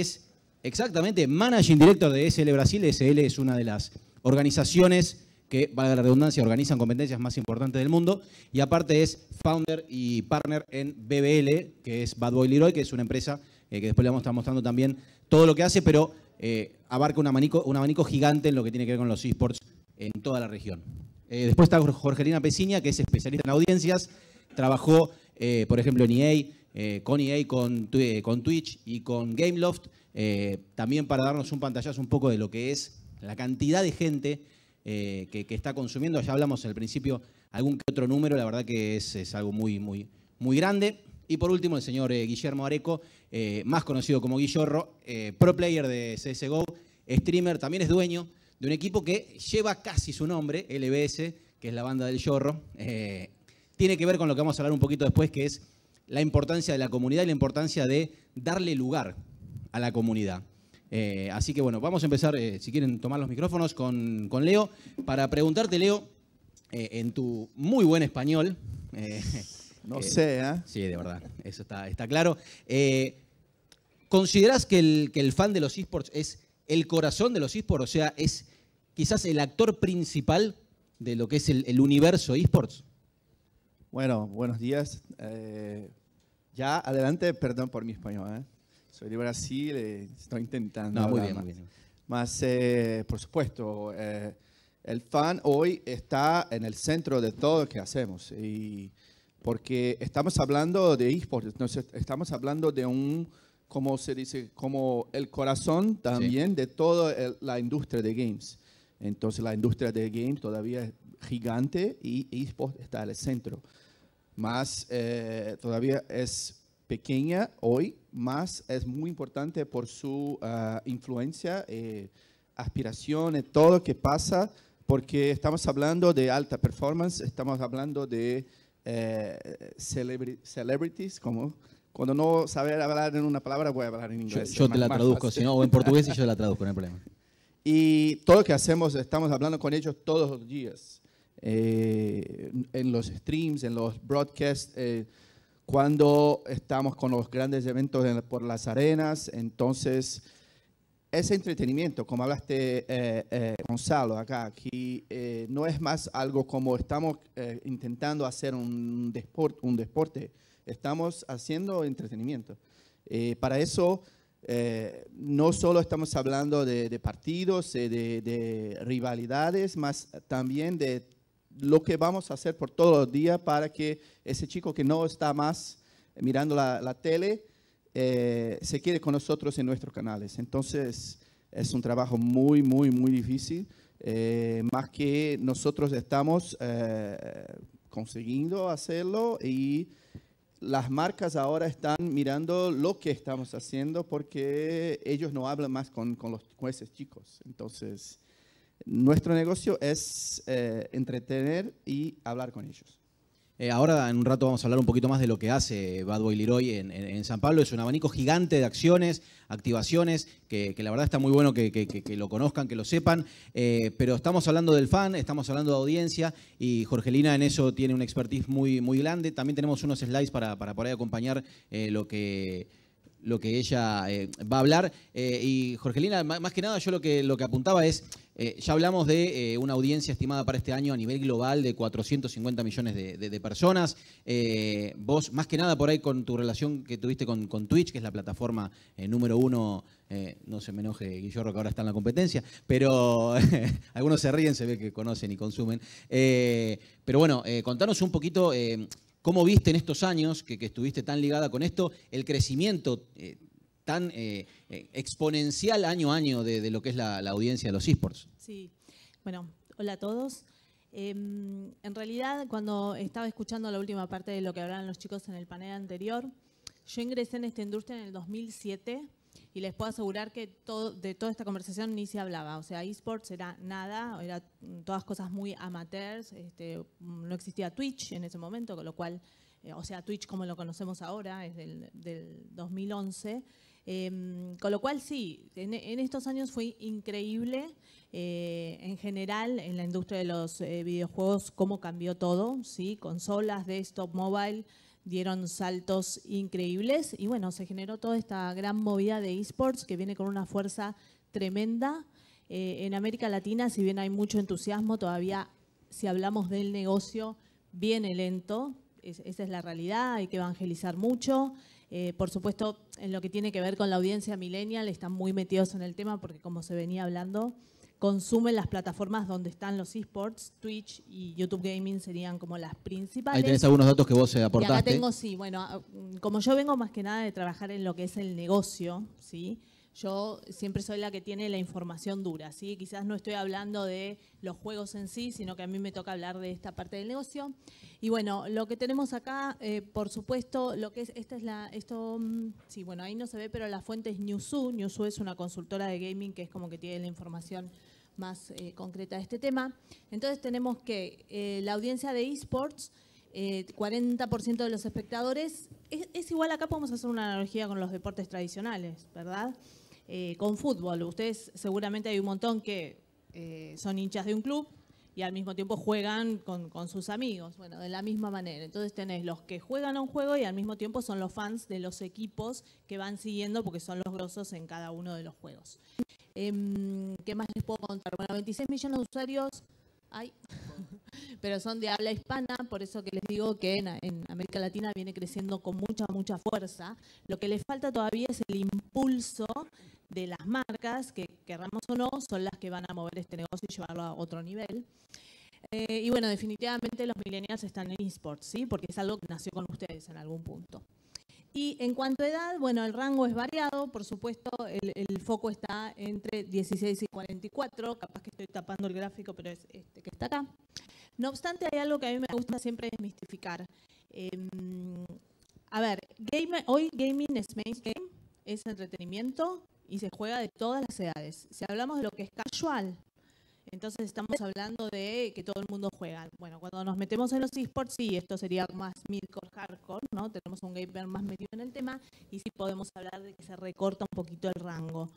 es exactamente Managing Director de SL Brasil. SL es una de las organizaciones que, valga la redundancia, organizan competencias más importantes del mundo. Y aparte es founder y partner en BBL, que es Bad Boy Leroy, que es una empresa eh, que después le vamos a estar mostrando también todo lo que hace, pero eh, abarca un abanico, un gigante en lo que tiene que ver con los esports en toda la región. Eh, después está Jorgelina Peciña, que es especialista en audiencias. Trabajó, por ejemplo, en EA, con EA, con, con Twitch y con Gameloft, también para darnos un pantallazo un poco de lo que es la cantidad de gente eh, que, está consumiendo. Ya hablamos al principio algún que otro número, la verdad que es, algo muy, muy, muy grande. Y por último, el señor eh, Guillermo Areco, eh, más conocido como Guillorro, pro player de CSGO, streamer, también es dueño de un equipo que lleva casi su nombre, LBS, que es la banda del Yorro. tiene que ver con lo que vamos a hablar un poquito después, que es la importancia de la comunidad y la importancia de darle lugar a la comunidad. Eh, así que bueno, vamos a empezar, eh, si quieren tomar los micrófonos, con, Leo, para preguntarte, Leo, eh, en tu muy buen español. no sé, ¿eh? Sí, de verdad, eso está, está claro. ¿Considerás que el, que el fan de los esports es el corazón de los esports? O sea, es quizás el actor principal de lo que es el, universo esports. Bueno, buenos días. ya adelante, perdón por mi español. ¿eh? soy de Brasil, eh, estoy intentando. No, muy bien, muy bien. Más, eh, por supuesto, eh, el fan hoy está en el centro de todo lo que hacemos. Y porque estamos hablando de esports, estamos hablando de un, como se dice, como el corazón también de toda la industria de games. Entonces la industria de games todavía es gigante y esports está en el centro. Más todavía es pequeña hoy, más es muy importante por su ah, influencia, eh, aspiraciones, todo lo que pasa, porque estamos hablando de alta performance, estamos hablando de eh, celebrities, como cuando no saber hablar en una palabra, voy a hablar en inglés. Yo, te la traduzco, si no, o en portugués y yo la traduzco, no hay problema. Y todo lo que hacemos, estamos hablando con ellos todos los días. Eh, en los streams, en los broadcasts, cuando estamos con los grandes eventos por las arenas, entonces ese entretenimiento, como hablaste eh, eh, Gonzalo acá, aquí eh, no es más algo como estamos intentando hacer un, un deporte, estamos haciendo entretenimiento. para eso no solo estamos hablando de, partidos, de, de rivalidades, más también de lo que vamos a hacer por todos los días para que ese chico que no está más mirando la, tele eh, se quede con nosotros en nuestros canales. Entonces es un trabajo muy, muy, muy difícil, eh, más que nosotros estamos eh, consiguiendo hacerlo y las marcas ahora están mirando lo que estamos haciendo porque ellos no hablan más con, con los jueces chicos. Entonces, nuestro negocio es eh, entretener y hablar con ellos. Eh, ahora en un rato vamos a hablar un poquito más de lo que hace Bad Boy Leroy en, San Pablo. Es un abanico gigante de acciones, activaciones, que, la verdad está muy bueno que, lo conozcan, que lo sepan. Eh, pero estamos hablando del fan, estamos hablando de audiencia y Jorgelina en eso tiene una expertise muy, muy grande. También tenemos unos slides para, para poder acompañar lo que lo que ella va a hablar. Y Jorgelina, más que nada, yo lo que, lo que apuntaba es, eh, ya hablamos de una audiencia estimada para este año a nivel global de 450 millones de, personas. vos, más que nada, por ahí con tu relación que tuviste con, Twitch, que es la plataforma número uno, no se me enoje Guillorro que ahora está en la competencia, pero algunos se ríen, se ve que conocen y consumen. pero bueno, contanos un poquito ¿Cómo viste en estos años que, estuviste tan ligada con esto el crecimiento eh, tan eh, eh, exponencial año a año de, lo que es la, audiencia de los esports? Sí, bueno, hola a todos. Em, en realidad, cuando estaba escuchando la última parte de lo que hablaban los chicos en el panel anterior, yo ingresé en esta industria en el 2007 y les puedo asegurar que todo, de toda esta conversación ni se hablaba. O sea, esports era nada, era todas cosas muy amateurs, este, no existía Twitch en ese momento, con lo cual, eh, o sea, Twitch como lo conocemos ahora es del, 2011. Em, con lo cual sí, en, estos años fue increíble eh, en general en la industria de los eh, videojuegos cómo cambió todo, ¿sí? consolas, desktop, mobile, dieron saltos increíbles y bueno, se generó toda esta gran movida de esports que viene con una fuerza tremenda. Eh, en América Latina, si bien hay mucho entusiasmo, todavía si hablamos del negocio, viene lento, esa es la realidad, hay que evangelizar mucho. Eh, por supuesto, en lo que tiene que ver con la audiencia millennial, están muy metidos en el tema porque como se venía hablando, consumen las plataformas donde están los esports, Twitch y YouTube Gaming serían como las principales. Ahí tenés algunos datos que vos eh, aportaste. Y acá tengo, sí, bueno, como yo vengo más que nada de trabajar en lo que es el negocio, ¿sí? Yo siempre soy la que tiene la información dura, ¿sí? Quizás no estoy hablando de los juegos en sí, sino que a mí me toca hablar de esta parte del negocio. Y bueno, lo que tenemos acá, eh, por supuesto, lo que es, esta es la, esto, mm, sí, bueno, ahí no se ve, pero la fuente es Newzoo. Newzoo es una consultora de gaming que es como que tiene la información más eh, concreta de este tema. Entonces tenemos que eh, la audiencia de esports, 40% de los espectadores, es, es igual acá podemos hacer una analogía con los deportes tradicionales, ¿verdad? Eh, con fútbol. Ustedes seguramente hay un montón que eh, son hinchas de un club y al mismo tiempo juegan con, sus amigos, bueno, de la misma manera. Entonces tenés los que juegan a un juego y al mismo tiempo son los fans de los equipos que van siguiendo porque son los grosos en cada uno de los juegos. Em, ¿Qué más les puedo contar? Bueno, 26 millones de usuarios hay, pero son de habla hispana, por eso que les digo que en, América Latina viene creciendo con mucha, mucha fuerza. Lo que les falta todavía es el impulso de las marcas, que querramos o no, son las que van a mover este negocio y llevarlo a otro nivel. Eh, y bueno, definitivamente los millennials están en esports, ¿sí? porque es algo que nació con ustedes en algún punto. Y en cuanto a edad, bueno, el rango es variado, por supuesto, el, foco está entre 16 y 44, capaz que estoy tapando el gráfico, pero es este que está acá. No obstante, hay algo que a mí me gusta siempre desmistificar. Em, a ver, hoy gaming es mainstream, es entretenimiento, y se juega de todas las edades. Si hablamos de lo que es casual, entonces estamos hablando de que todo el mundo juega. Bueno, cuando nos metemos en los esports, sí, esto sería más midcore, hardcore, ¿no? Tenemos un gamer más metido en el tema y sí podemos hablar de que se recorta un poquito el rango.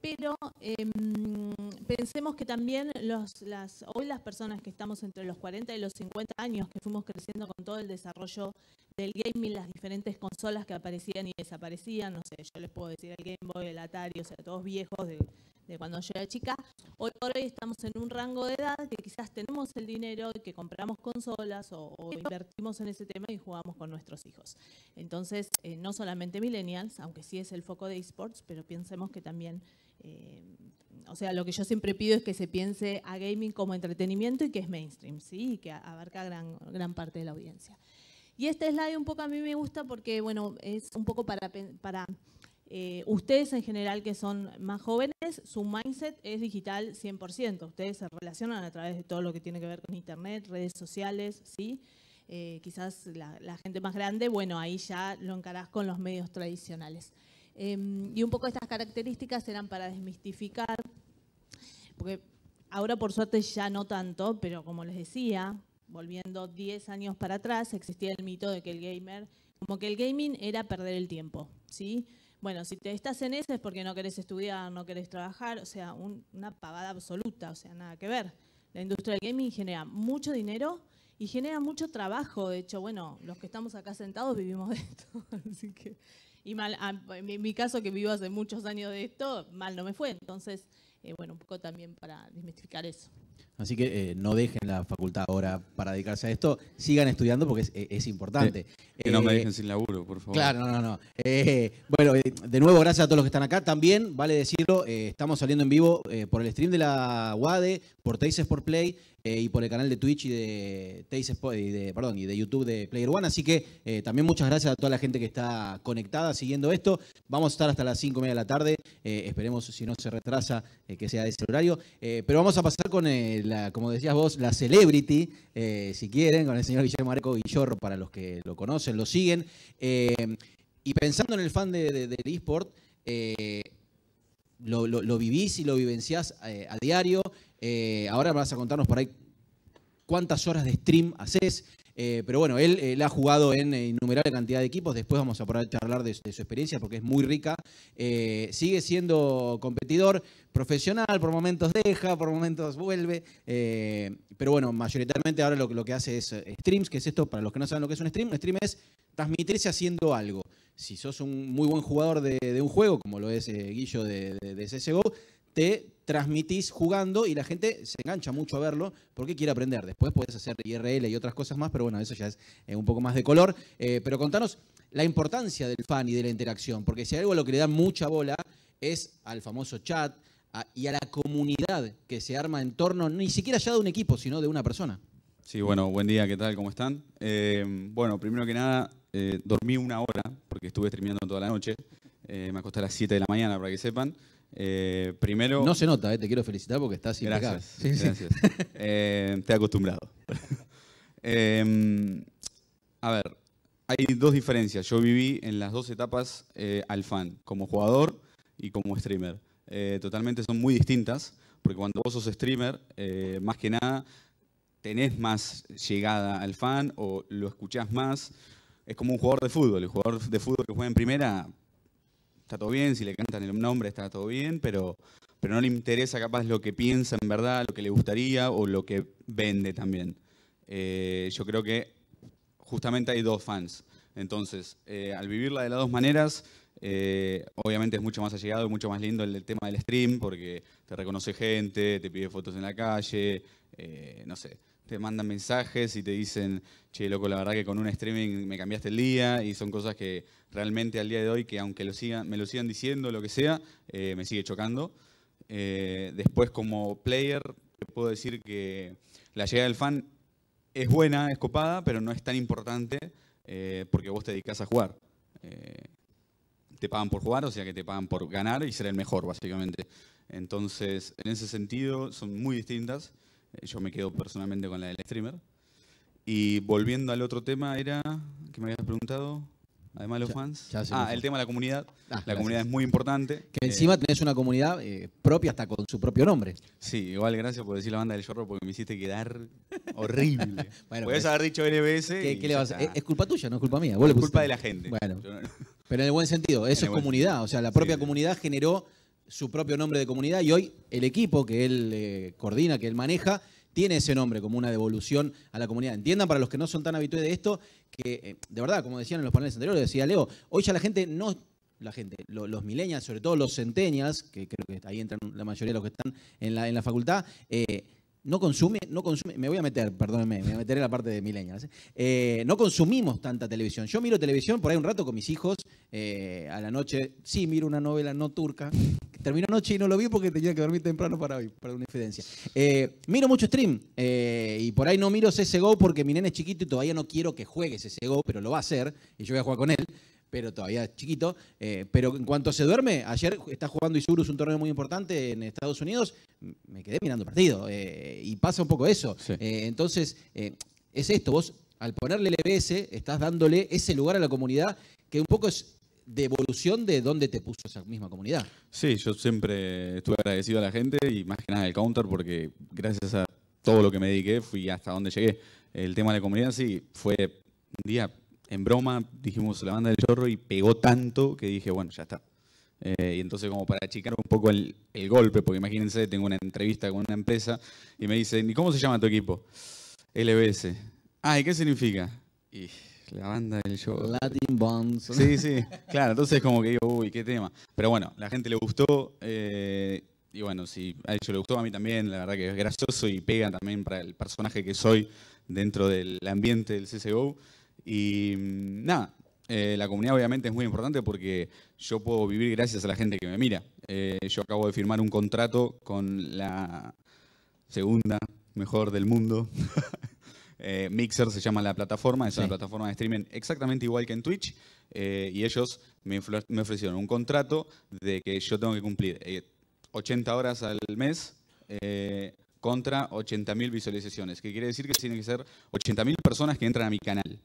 Pero em, pensemos que también los, las, hoy las personas que estamos entre los 40 y los 50 años, que fuimos creciendo con todo el desarrollo del gaming, las diferentes consolas que aparecían y desaparecían, no sé, yo les puedo decir el Game Boy, el Atari, o sea, todos viejos de, cuando yo era chica, hoy por hoy estamos en un rango de edad que quizás tenemos el dinero y que compramos consolas o, invertimos en ese tema y jugamos con nuestros hijos. Entonces, eh, no solamente millennials, aunque sí es el foco de esports, pero pensemos que también eh, o sea, lo que yo siempre pido es que se piense a gaming como entretenimiento y que es mainstream, ¿sí? Y que abarca gran, gran parte de la audiencia. Y este slide un poco a mí me gusta porque, bueno, es un poco para eh, ustedes en general que son más jóvenes, su mindset es digital 100%. Ustedes se relacionan a través de todo lo que tiene que ver con internet, redes sociales, ¿sí? Eh, quizás la, gente más grande, bueno, ahí ya lo encarás con los medios tradicionales. Em, y un poco estas características eran para desmistificar, porque ahora por suerte ya no tanto, pero como les decía, volviendo 10 años para atrás, existía el mito de que el gamer, como que el gaming era perder el tiempo, ¿sí? Bueno, si te estás en eso es porque no querés estudiar, no querés trabajar, o sea, una pagada absoluta, o sea, nada que ver. La industria del gaming genera mucho dinero y genera mucho trabajo. De hecho, bueno, los que estamos acá sentados vivimos de esto, así que y mal, ah, en mi caso que vivo hace muchos años de esto, mal no me fue. Entonces, eh, bueno, un poco también para desmistificar eso. Así que eh, no dejen la facultad ahora para dedicarse a esto, sigan estudiando porque es, importante. que no me eh, dejen sin laburo, por favor. Claro, no, no, no. bueno, de nuevo, gracias a todos los que están acá. También, vale decirlo, estamos saliendo en vivo por el stream de la UADE, por Teis por Play, eh, y por el canal de Twitch y de, y de, perdón, y de YouTube de Player One. Así que eh, también muchas gracias a toda la gente que está conectada siguiendo esto. Vamos a estar hasta las 5 y media de la tarde. Eh, esperemos, si no se retrasa, que sea de ese horario. pero vamos a pasar con, como decías vos, la celebrity, si quieren, con el señor Guillermo Areco Guillorro, para los que lo conocen, lo siguen. y pensando en el fan del eSport, lo, lo, vivís y lo vivenciás a diario. Eh, ahora vas a contarnos por ahí cuántas horas de stream haces. Eh, pero bueno, él, ha jugado en innumerable cantidad de equipos. Después vamos a poder charlar de, su experiencia porque es muy rica. Eh, sigue siendo competidor profesional, por momentos deja, por momentos vuelve. Eh, pero bueno, mayoritariamente ahora lo, que hace es streams, que es esto, para los que no saben lo que es un stream, un stream es transmitirse haciendo algo. Si sos un muy buen jugador de, un juego, como lo es Guillo de, de CSGO, te transmitís jugando y la gente se engancha mucho a verlo porque quiere aprender. Después puedes hacer IRL y otras cosas más, pero bueno, eso ya es eh, un poco más de color. Eh, pero contanos la importancia del fan y de la interacción, porque si algo a lo que le da mucha bola es al famoso chat y a la comunidad que se arma en torno, ni siquiera ya de un equipo, sino de una persona. Sí, bueno, buen día, ¿qué tal? ¿Cómo están? Eh, bueno, primero que nada, dormí una hora porque estuve streameando toda la noche. me acosté a las 7 de la mañana, para que sepan. Eh, primero. No se nota, eh, te quiero felicitar porque estás impecable. Gracias. gracias. Eh, te he acostumbrado. Em, a ver, hay dos diferencias. Yo viví en las dos etapas al fan, como jugador y como streamer. totalmente son muy distintas, porque cuando vos sos streamer, más que nada, tenés más llegada al fan o lo escuchás más. Es como un jugador de fútbol. El jugador de fútbol que juega en primera está todo bien, si le cantan el nombre está todo bien, pero, pero no le interesa capaz lo que piensa en verdad, lo que le gustaría o lo que vende también. Eh, yo creo que justamente hay dos fans. Entonces, eh, al vivirla de las dos maneras, eh, obviamente es mucho más allegado y mucho más lindo el, tema del stream, porque te reconoce gente, te pide fotos en la calle, no sé, te mandan mensajes y te dicen, che, loco, la verdad que con un streaming me cambiaste el día y son cosas que realmente al día de hoy, que aunque lo sigan, me lo sigan diciendo, lo que sea, eh, me sigue chocando. Eh, después como player, te puedo decir que la llegada del fan es buena, es copada, pero no es tan importante eh, porque vos te dedicas a jugar. te pagan por jugar, o sea que te pagan por ganar y ser el mejor, básicamente. Entonces, en ese sentido, son muy distintas. Eh, yo me quedo personalmente con la del streamer. Y volviendo al otro tema, era que me habías preguntado, además de los fans. ah, el tema de la comunidad. Ah, la comunidad es muy importante. Que encima eh, tenés una comunidad eh, propia hasta con su propio nombre. Sí, igual gracias por decir la banda del chorro porque me hiciste quedar horrible. bueno, pues, haber dicho NBS. ¿qué, le vas es, culpa tuya, no es culpa mía. es culpa de la gente. Bueno. Pero en el buen sentido, eso es comunidad. O sea, la propia comunidad generó su propio nombre de comunidad y hoy el equipo que él eh, coordina, que él maneja, tiene ese nombre como una devolución a la comunidad. Entiendan para los que no son tan habituados de esto, que eh, de verdad, como decían en los paneles anteriores, decía Leo, hoy ya la gente no la gente, los millennials, sobre todo los centennials, que creo que ahí entran la mayoría de los que están en la, en la facultad, eh, no consume, no consume, me voy a meter, perdónenme, me voy a meter en la parte de milenias. ¿eh? Eh, no consumimos tanta televisión. Yo miro televisión por ahí un rato con mis hijos, eh, a la noche, sí, miro una novela no turca. Terminó anoche y no lo vi porque tenía que dormir temprano para hoy, para una infidencia. miro mucho stream y por ahí no miro CSGO porque mi nene es chiquito y todavía no quiero que juegue CSGO, pero lo va a hacer y yo voy a jugar con él pero todavía es chiquito. Eh, pero en cuanto se duerme, ayer está jugando Isurus un torneo muy importante en Estados Unidos, me quedé mirando el partido. Eh, y pasa un poco eso. Eh, entonces, es esto, vos al ponerle LBS estás dándole ese lugar a la comunidad que un poco es de evolución de dónde te puso esa misma comunidad. Sí, yo siempre estuve agradecido a la gente y más que nada al counter porque gracias a todo lo que me dediqué fui hasta donde llegué. El tema de la comunidad sí fue un día en broma dijimos la banda del chorro y pegó tanto que dije, bueno, ya está. Eh, y entonces como para achicar un poco el, golpe, porque imagínense, tengo una entrevista con una empresa y me dicen, ¿y cómo se llama tu equipo? LBS. Ah, ¿y qué significa? Y la banda del chorro. Latin Bonds. Sí, sí, claro, entonces como que digo, uy, qué tema. Pero bueno, la gente le gustó. Eh, y bueno, si a ellos le gustó, a mí también, la verdad que es gracioso y pega también para el personaje que soy dentro del ambiente del CSGO. Y mm, nada, eh, la comunidad obviamente es muy importante porque yo puedo vivir gracias a la gente que me mira. Eh, yo acabo de firmar un contrato con la segunda mejor del mundo. Eh, Mixer se llama la plataforma, es una plataforma de streaming exactamente igual que en Twitch. y ellos me, me, ofrecieron un contrato de que yo tengo que cumplir 80 horas al mes contra 80.000 visualizaciones, que quiere decir que tienen que ser 80.000 personas que entran a mi canal.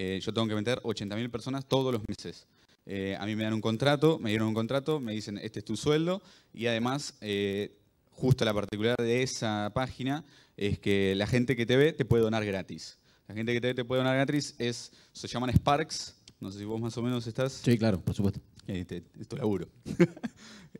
Eh, yo tengo que meter 80.000 personas todos los meses. Eh, a mí me dan un contrato, me dieron un contrato, me dicen, este es tu sueldo, y además, eh, justo la particularidad de esa página es que la gente que te ve te puede donar gratis. La gente que te, te puede donar gratis es, se llaman Sparks. No sé si vos más o menos estás. Sí, claro, por supuesto. Es tu laburo.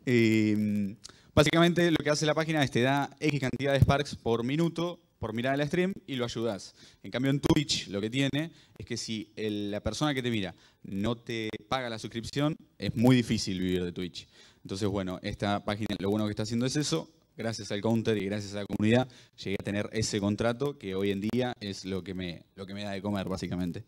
Eh, básicamente lo que hace la página es te da X cantidad de Sparks por minuto por mirar el stream y lo ayudas. En cambio en Twitch lo que tiene es que si el- la persona que te mira no te paga la suscripción, es muy difícil vivir de Twitch. Entonces, bueno, esta página lo bueno que está haciendo es eso. Gracias al counter y gracias a la comunidad llegué a tener ese contrato que hoy en día es lo que me, lo que me da de comer básicamente.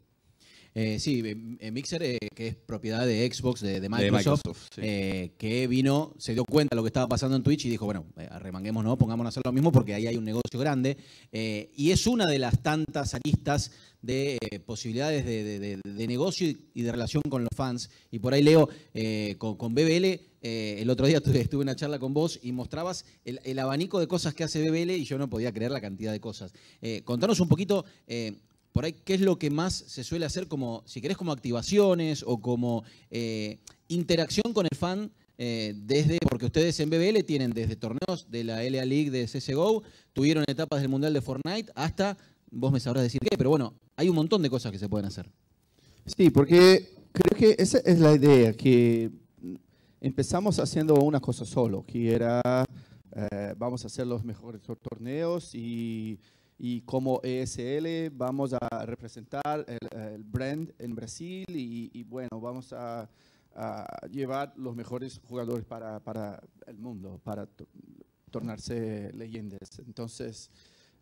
Eh, sí, eh, Mixer, eh, que es propiedad de Xbox, de, de Microsoft, Microsoft, sí. eh, que vino, se dio cuenta de lo que estaba pasando en Twitch y dijo, bueno, arremanguemos, ¿no? Pongámonos a hacer lo mismo porque ahí hay un negocio grande. Y es una de las tantas aristas de posibilidades de, de- negocio y, de relación con los fans. Y por ahí leo, con, con BBL, el otro día tuve, estuve en una charla con vos y mostrabas el, el abanico de cosas que hace BBL y yo no podía creer la cantidad de cosas. Contanos un poquito... por ahí, ¿qué es lo que más se suele hacer como, si querés, como activaciones o como eh, interacción con el fan? eh, desde, porque ustedes en BBL tienen desde torneos de la LA League de CSGO, tuvieron etapas del Mundial de Fortnite, hasta, vos me sabrás decir qué, pero bueno, hay un montón de cosas que se pueden hacer. Sí, porque creo que esa es la idea, que empezamos haciendo una cosa solo, que era eh, vamos a hacer los mejores tor- torneos y, y como ESL vamos a representar el, brand en Brasil y, bueno, vamos a, llevar los mejores jugadores para, para el mundo, para to- tornarse leyendas. Entonces,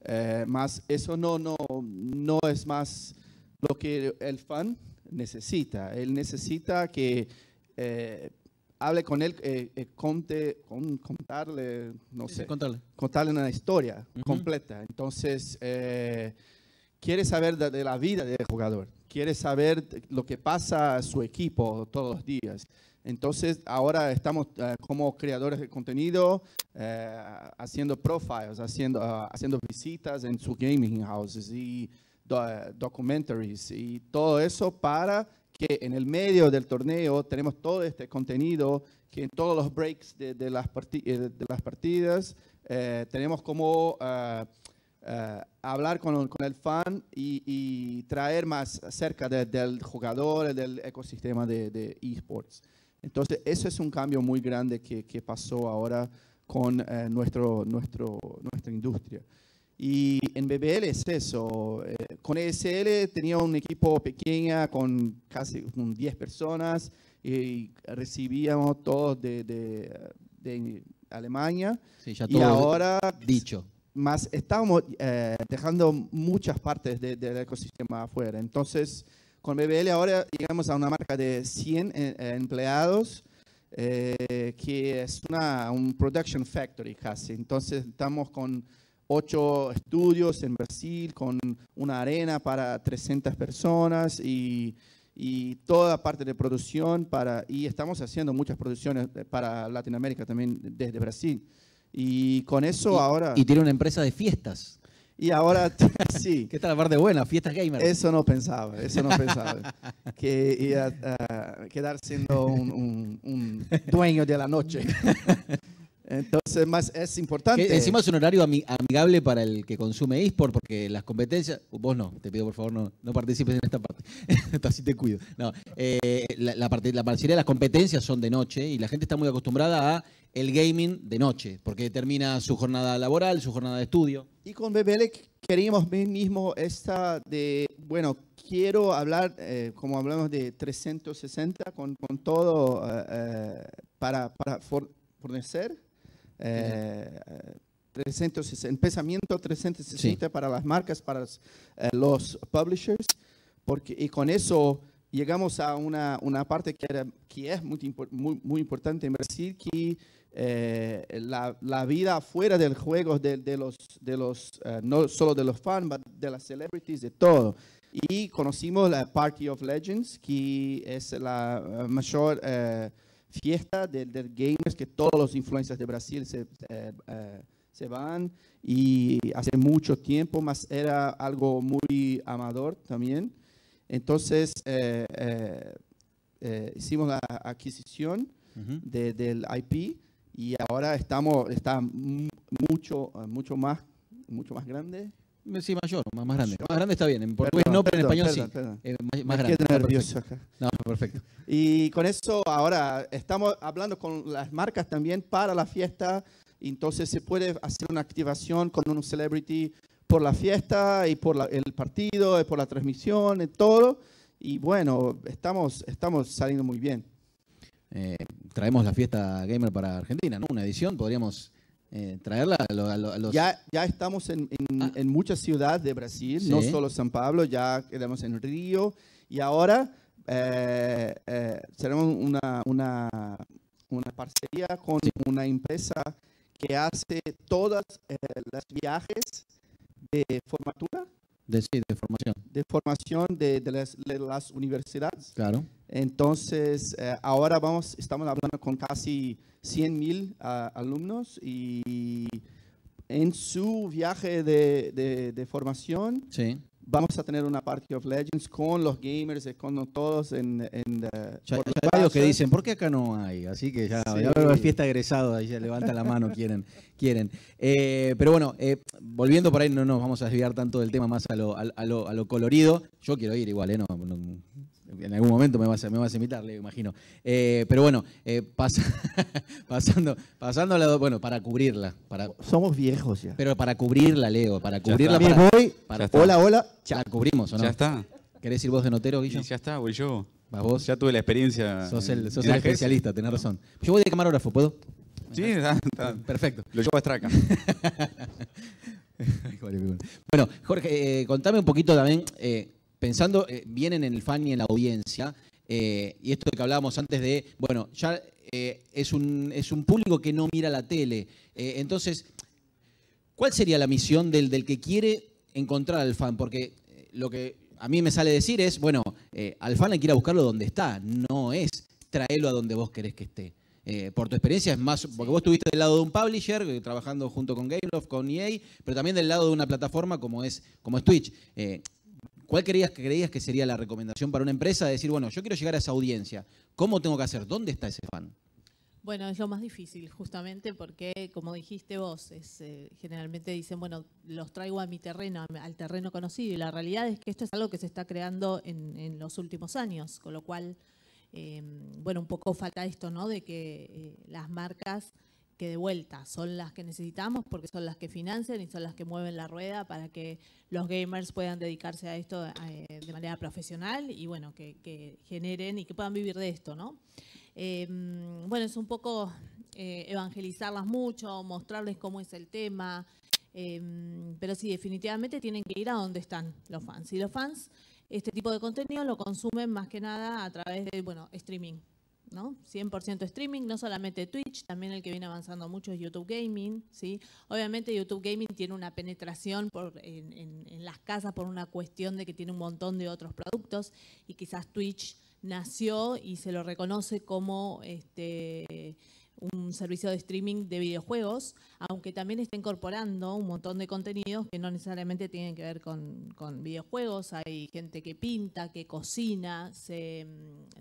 eh, más eso no, no, no es más lo que el fan necesita. Él necesita que eh, hable con él, eh, eh, conte, con- contarle, no sé, Contarle. contarle una historia completa. Entonces, eh, quiere saber de, de la vida del jugador, quiere saber lo que pasa a su equipo todos los días. Entonces, ahora estamos eh, como creadores de contenido eh, haciendo profiles, haciendo, ah, haciendo visitas en sus gaming houses y do- documentaries y todo eso para que en el medio del torneo tenemos todo este contenido que en todos los breaks de, de las, parti- eh, de las partidas eh, tenemos como ah, ah, hablar con, con el fan y, y traer más cerca de- del jugador, del ecosistema de, de esports. Entonces, eso es un cambio muy grande que, que pasó ahora con eh, nuestro, nuestro, nuestra industria. Y en BBL es eso. eh, con ESL tenía un equipo pequeña con casi con 10 personas y recibíamos todos de, de, de Alemania. Sí, ya Y todo ahora dicho. más estábamos eh, dejando muchas partes de- del ecosistema afuera. Entonces, con BBL ahora llegamos a una marca de 100 eh, eh, empleados, eh, que es una, un production factory casi. Entonces, estamos con ocho estudios en Brasil, con una arena para 300 personas y, y toda parte de producción para, y estamos haciendo muchas producciones para Latinoamérica también desde Brasil. Y con eso Y- ahora... Y tiene una empresa de fiestas. Y ahora, sí, ¿Qué tal la parte buena? Fiestas gamer. eso no pensaba, eso no pensaba. que iba a quedar siendo un, un- un dueño de la noche. Entonces, más es importante. Que encima es un horario ami- amigable para el que consume eSport, porque las competencias. Vos no, te pido por favor no, no participes en esta parte. Así te cuido. No, eh, la, la, parte, la mayoría de las competencias son de noche y la gente está muy acostumbrada a el gaming de noche, porque termina su jornada laboral, su jornada de estudio. Y con BBL queríamos mismo esta de, bueno, quiero hablar, eh, como hablamos de 360, con, con todo eh, eh, para, para for- fornecer. Eh, eh, 360, pensamiento 360 para las marcas, para los, eh, los publishers, porque, y con eso llegamos a una, una parte que, era, que es muy, muy, muy importante en Brasil, que eh, la, la vida fuera del juego de, de los, de los eh, no solo de los fans, but de las celebrities, de todo. Y conocimos la Party of Legends, que es la eh, mayor fiesta del de gamers que todos los influencers de Brasil se, eh, eh, se van y hace mucho tiempo, más era algo muy amador también. Entonces eh, hicimos la adquisición de- del IP y ahora estamos está mu- mucho mucho más mucho más grande Sí, mayor, más, más grande. Más grande está bien. En portugués Perdón, no, pero en perdón, español perdón, sí. Eh, más, más grande. nervioso acá. No, perfecto. Y con eso ahora estamos hablando con las marcas también para la fiesta. Entonces se puede hacer una activación con un celebrity por la fiesta y por la- el partido, y por la transmisión, y todo. Y bueno, estamos, estamos saliendo muy bien. Eh, traemos la fiesta gamer para Argentina, ¿no? Una edición, podríamos eh, traerla a, lo- a lo- a los... Ya, ya estamos en, en- Ah. en muchas ciudades de Brasil, Sí. no solo San Pablo, ya quedamos en Río. Y ahora eh, eh, tenemos una, una, una parcería con una empresa que hace todas eh, las viajes de formatura, de, sí, de formación, de formación de, de las, de las universidades. claro. Entonces, eh, ahora vamos, estamos hablando con casi 100 mil alumnos y en su viaje de, de- de formación Sí. Vamos a tener una Party of Legends con los gamers, y con todos en... en, eh, Ya, por ya la hay varios que plaza. dicen, ¿por qué acá no hay? Así que ya, Sí. ya va a haber fiesta de egresado, ahí ya levanta la mano, quieren. quieren. Eh, pero bueno, eh, volviendo por ahí, no nos vamos a desviar tanto del tema más a lo, a, a lo, a lo colorido. Yo quiero ir igual, ¿eh? No, no- en algún momento me vas a, me vas a invitar, le imagino. Eh, pero bueno, eh, pasa- pasando, pasando a la, bueno, para cubrirla, para, Somos viejos ya. pero para cubrirla, Leo, para Ya cubrirla. Me para, voy. para- Ya está. Hola, hola. ya cubrimos, ¿o no? Ya está. ¿Querés ir vos de notero, Guillo? Y ya está, voy yo. Vas vos. Ya tuve la experiencia. Sos el, sos especialista, tenés razón. Yo voy de camarógrafo, ¿puedo? Sí, está, está. Perfecto. Lo llevo a Straca. Bueno, Jorge, eh, contame un poquito también, eh, pensando eh, bien en el fan y en la audiencia, eh, y esto de que hablábamos antes de, bueno, ya eh, es, un, es un público que no mira la tele. Entonces, ¿cuál sería la misión del, del que quiere encontrar al fan? Porque lo que a mí me sale decir es, bueno, al fan hay que ir a buscarlo donde está, no es traerlo a donde vos querés que esté. Por tu experiencia es más, porque vos estuviste del lado de un publisher, trabajando junto con Gameloft, con EA, pero también del lado de una plataforma como es, como es Twitch. ¿Cuál creías, creías que sería la recomendación para una empresa de decir, bueno, yo quiero llegar a esa audiencia? ¿Cómo tengo que hacer? ¿Dónde está ese fan? Bueno, es lo más difícil, justamente porque, como dijiste vos, es, eh, generalmente dicen, bueno, los traigo a mi terreno, al terreno conocido, y la realidad es que esto es algo que se está creando en, en los últimos años, con lo cual, eh, bueno, un poco falta esto, ¿no? De que eh, las marcas que de vuelta son las que necesitamos porque son las que financian y son las que mueven la rueda para que los gamers puedan dedicarse a esto eh, de manera profesional y bueno, que, generen y que puedan vivir de esto, ¿no? Eh, bueno, es un poco eh, evangelizarlas mucho, mostrarles cómo es el tema, eh, pero sí, definitivamente tienen que ir a donde están los fans. Y los fans, este tipo de contenido lo consumen más que nada a través de, bueno, streaming. ¿No? 100% streaming, no solamente Twitch, también el que viene avanzando mucho es YouTube Gaming, ¿sí? Obviamente YouTube Gaming tiene una penetración por, en, en- en las casas por una cuestión de que tiene un montón de otros productos y quizás Twitch nació y se lo reconoce como este un servicio de streaming de videojuegos, aunque también está incorporando un montón de contenidos que no necesariamente tienen que ver con, videojuegos. Hay gente que pinta, que cocina, se,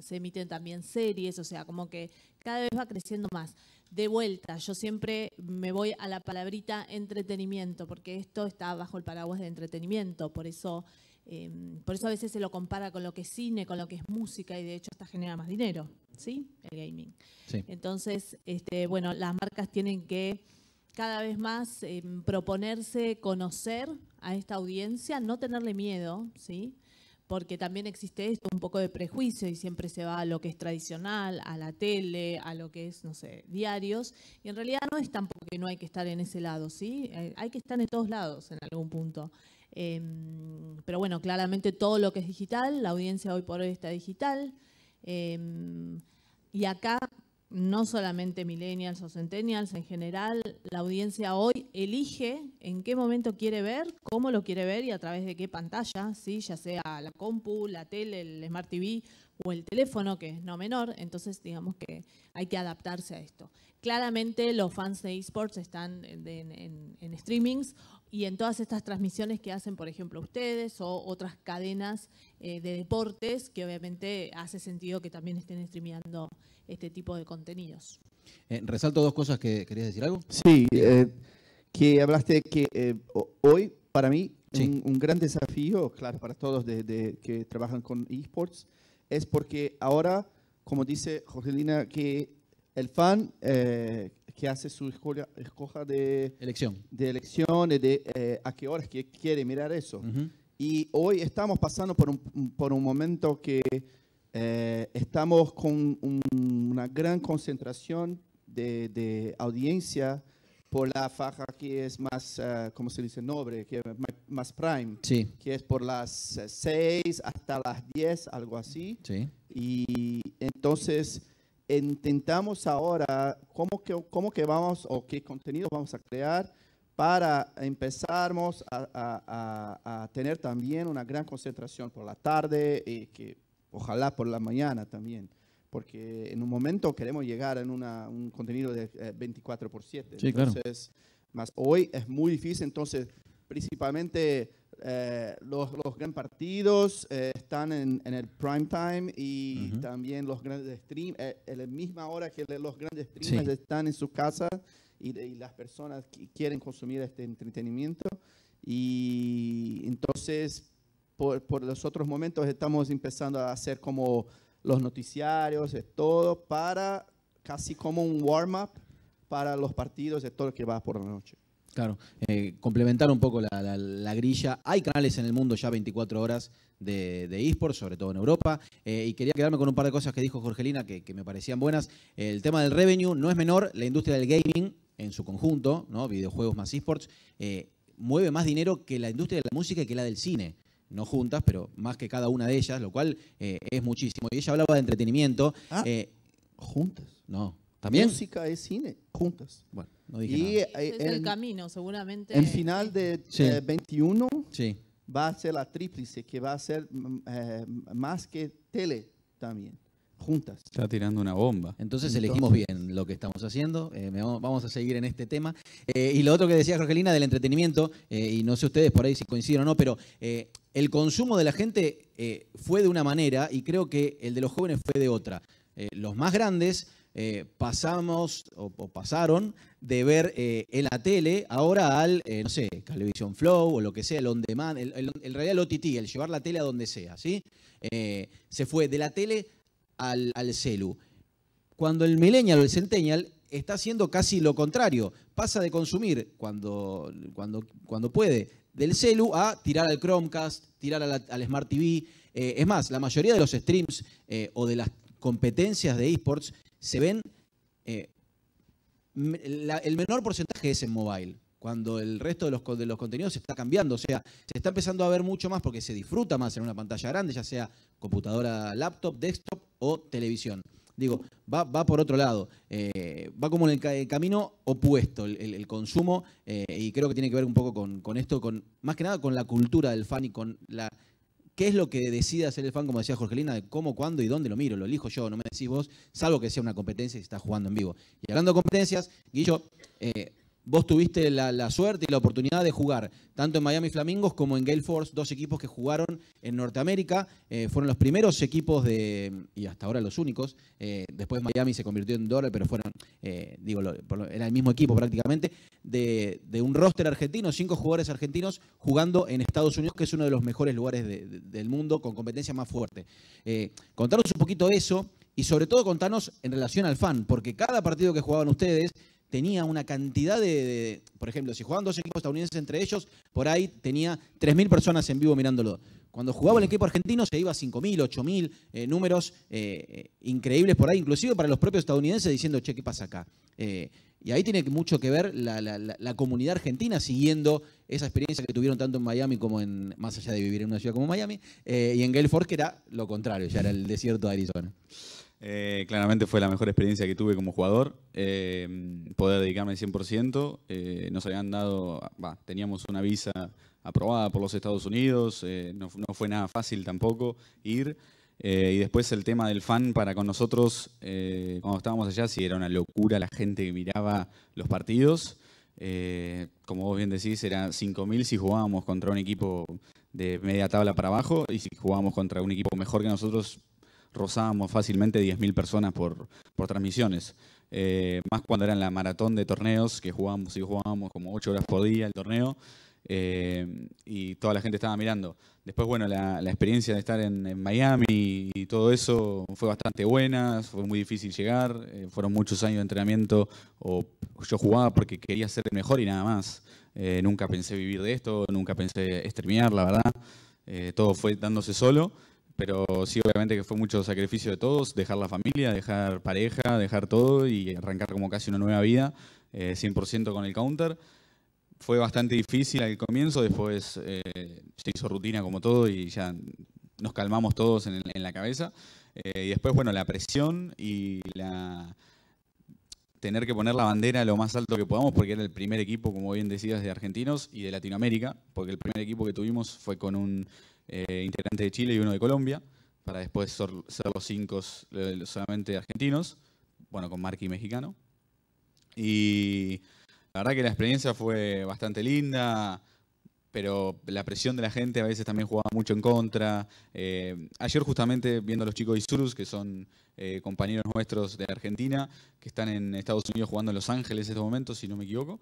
se emiten también series, o sea, como que cada vez va creciendo más. De vuelta, yo siempre me voy a la palabrita entretenimiento, porque esto está bajo el paraguas de entretenimiento, por eso, eh, por eso a veces se lo compara con lo que es cine, con lo que es música, y de hecho hasta genera más dinero, ¿sí? El gaming. Sí. Entonces, este, bueno, las marcas tienen que cada vez más eh, proponerse conocer a esta audiencia, no tenerle miedo, ¿sí? Porque también existe esto, un poco de prejuicio y siempre se va a lo que es tradicional, a la tele, a lo que es, no sé, diarios. Y en realidad no es tampoco que no hay que estar en ese lado, ¿sí? Eh, hay que estar en todos lados en algún punto. Em, pero bueno, claramente todo lo que es digital, la audiencia hoy por hoy está digital. Em, y acá, no solamente millennials o centennials, en general, la audiencia hoy elige en qué momento quiere ver, cómo lo quiere ver y a través de qué pantalla, ¿sí? ya sea la compu, la tele, el Smart TV o el teléfono, que es no menor. Entonces, digamos que hay que adaptarse a esto. Claramente los fans de esports están en, en- en streamings y en todas estas transmisiones que hacen, por ejemplo, ustedes o otras cadenas eh, de deportes, que obviamente hace sentido que también estén streameando este tipo de contenidos. Eh, resalto dos cosas que querías decir algo. Sí, eh, que hablaste que eh, ho- hoy para mí Sí. un, un gran desafío, claro, para todos de, de- que trabajan con esports, es porque ahora, como dice Jorgelina, que el fan eh, que hace su escoja, escoja de, Elección. de elecciones, de eh, a qué horas que quiere mirar eso. Y hoy estamos pasando por un, por un momento que eh, estamos con un- una gran concentración de, de audiencia por la faja que es más, eh, ¿cómo se dice? Noble, que más prime, Sí, que es por las 6 hasta las 10, algo así. sí. Y entonces intentamos ahora cómo que, cómo que vamos o qué contenido vamos a crear para empezarmos a, a- a- a tener también una gran concentración por la tarde y que ojalá por la mañana también. Porque en un momento queremos llegar en una- un contenido de eh, 24 por 7. Sí, claro. Entonces, más hoy es muy difícil, entonces principalmente eh, los, los gran partidos eh, están en, en el prime time y Ujú. también los grandes streams, eh, en la misma hora que los grandes streamers Sí. están en su casa y, y las personas que quieren consumir este entretenimiento. Y entonces, por, por los otros momentos, estamos empezando a hacer como los noticiarios, es todo, para casi como un warm-up para los partidos de todo lo que va por la noche. Claro, eh, complementar un poco la, la- la grilla. Hay canales en el mundo ya 24 horas de, de esports, sobre todo en Europa. eh, y quería quedarme con un par de cosas que dijo Jorgelina que, que me parecían buenas. El tema del revenue no es menor. La industria del gaming en su conjunto, ¿no? videojuegos más esports, eh, mueve más dinero que la industria de la música y que la del cine. No juntas, pero más que cada una de ellas, lo cual eh, es muchísimo. Y ella hablaba de entretenimiento. Ah. eh, Juntas. no, ¿también? Música es cine, juntas. Bueno, no dije Y nada. eh, Es el camino, seguramente. en final de Sí. eh, 21 Sí. va a ser la tríplice, que va a ser mm, eh, más que tele también, juntas. Está tirando una bomba. Entonces Entonces- elegimos bien lo que estamos haciendo. eh, vamos, a seguir en este tema. Eh, y lo otro que decía Jorgelina del entretenimiento, eh, y no sé ustedes por ahí si coinciden o no, pero eh, el consumo de la gente eh, fue de una manera y creo que el de los jóvenes fue de otra. Eh, los más grandes eh, pasamos o, o pasaron de ver eh, en la tele ahora al, eh, no sé, Television Flow o lo que sea, el on demand, el, el- en realidad el OTT, el llevar la tele a donde sea, ¿sí? Eh, se fue de la tele al, al celu. Cuando el millennial o el centennial está haciendo casi lo contrario, pasa de consumir cuando, cuando, cuando puede del celu a tirar al Chromecast, tirar al Smart TV. Eh, es más, la mayoría de los streams eh, o de las competencias de esports se ven, eh, la- el menor porcentaje es en mobile, cuando el resto de los, de los contenidos se está cambiando. O sea, se está empezando a ver mucho más porque se disfruta más en una pantalla grande, ya sea computadora, laptop, desktop o televisión. Digo, va, va por otro lado, eh, va como en el, ca- el camino opuesto el, el- consumo eh, y creo que tiene que ver un poco con, con esto, con más que nada con la cultura del fan y con la qué es lo que decide hacer el fan, como decía Jorgelina, de cómo, cuándo y dónde lo miro. Lo elijo yo, no me decís vos, salvo que sea una competencia y está jugando en vivo. Y hablando de competencias, Guillo, eh, vos tuviste la, la suerte y la oportunidad de jugar tanto en Miami Flamingos como en Gale Force, dos equipos que jugaron en Norteamérica. eh, fueron los primeros equipos de, y hasta ahora los únicos. eh, después Miami se convirtió en Dólar, pero fueron, eh, digo, era el mismo equipo prácticamente, de, de un roster argentino, cinco jugadores argentinos jugando en Estados Unidos, que es uno de los mejores lugares de- de- del mundo con competencia más fuerte. Contanos un poquito eso y sobre todo contanos en relación al fan, porque cada partido que jugaban ustedes tenía una cantidad de, por ejemplo, si jugaban dos equipos estadounidenses entre ellos, por ahí tenía 3.000 personas en vivo mirándolo. Cuando jugaba el equipo argentino se iba a 5.000, 8.000, eh, números eh, increíbles por ahí, inclusive para los propios estadounidenses diciendo, che, ¿qué pasa acá? Eh, y ahí tiene mucho que ver la, comunidad argentina siguiendo esa experiencia que tuvieron tanto en Miami como en, más allá de vivir en una ciudad como Miami, eh, y en Gale Force que era lo contrario, ya era el desierto de Arizona. Eh, claramente fue la mejor experiencia que tuve como jugador. eh, poder dedicarme al 100%. eh, nos habían dado, teníamos una visa aprobada por los Estados Unidos. eh, no, fue nada fácil tampoco ir. eh, y después el tema del fan para con nosotros, cuando estábamos allá, sí era una locura la gente que miraba los partidos. Como vos bien decís, era 5.000 si jugábamos contra un equipo de media tabla para abajo y si jugábamos contra un equipo mejor que nosotros, rozábamos fácilmente 10.000 personas por, por transmisiones. Eh, más cuando era en la maratón de torneos, que jugábamos y jugábamos como 8 horas por día el torneo. eh, y toda la gente estaba mirando. Después, bueno, la, la experiencia de estar en, en Miami y todo eso fue bastante buena, fue muy difícil llegar, eh, fueron muchos años de entrenamiento, o yo jugaba porque quería ser el mejor y nada más. Eh, nunca pensé vivir de esto, nunca pensé streamear, la verdad. Eh, todo fue dándose solo, pero sí, obviamente que fue mucho sacrificio de todos, dejar la familia, dejar pareja, dejar todo y arrancar como casi una nueva vida, eh, 100% con el counter. Fue bastante difícil al comienzo, después eh, se hizo rutina como todo y ya nos calmamos todos en, la cabeza. Eh, y después, bueno, la presión y la tener que poner la bandera lo más alto que podamos, porque era el primer equipo, como bien decías, de argentinos y de Latinoamérica, porque el primer equipo que tuvimos fue con un eh, integrante de Chile y uno de Colombia, para después ser, los cinco eh, solamente argentinos, bueno, con Marqui mexicano. Y la verdad que la experiencia fue bastante linda, pero la presión de la gente a veces también jugaba mucho en contra. Eh, ayer justamente viendo a los chicos de Isurus, que son eh, compañeros nuestros de Argentina, que están en Estados Unidos jugando en Los Ángeles en estos momentos, si no me equivoco,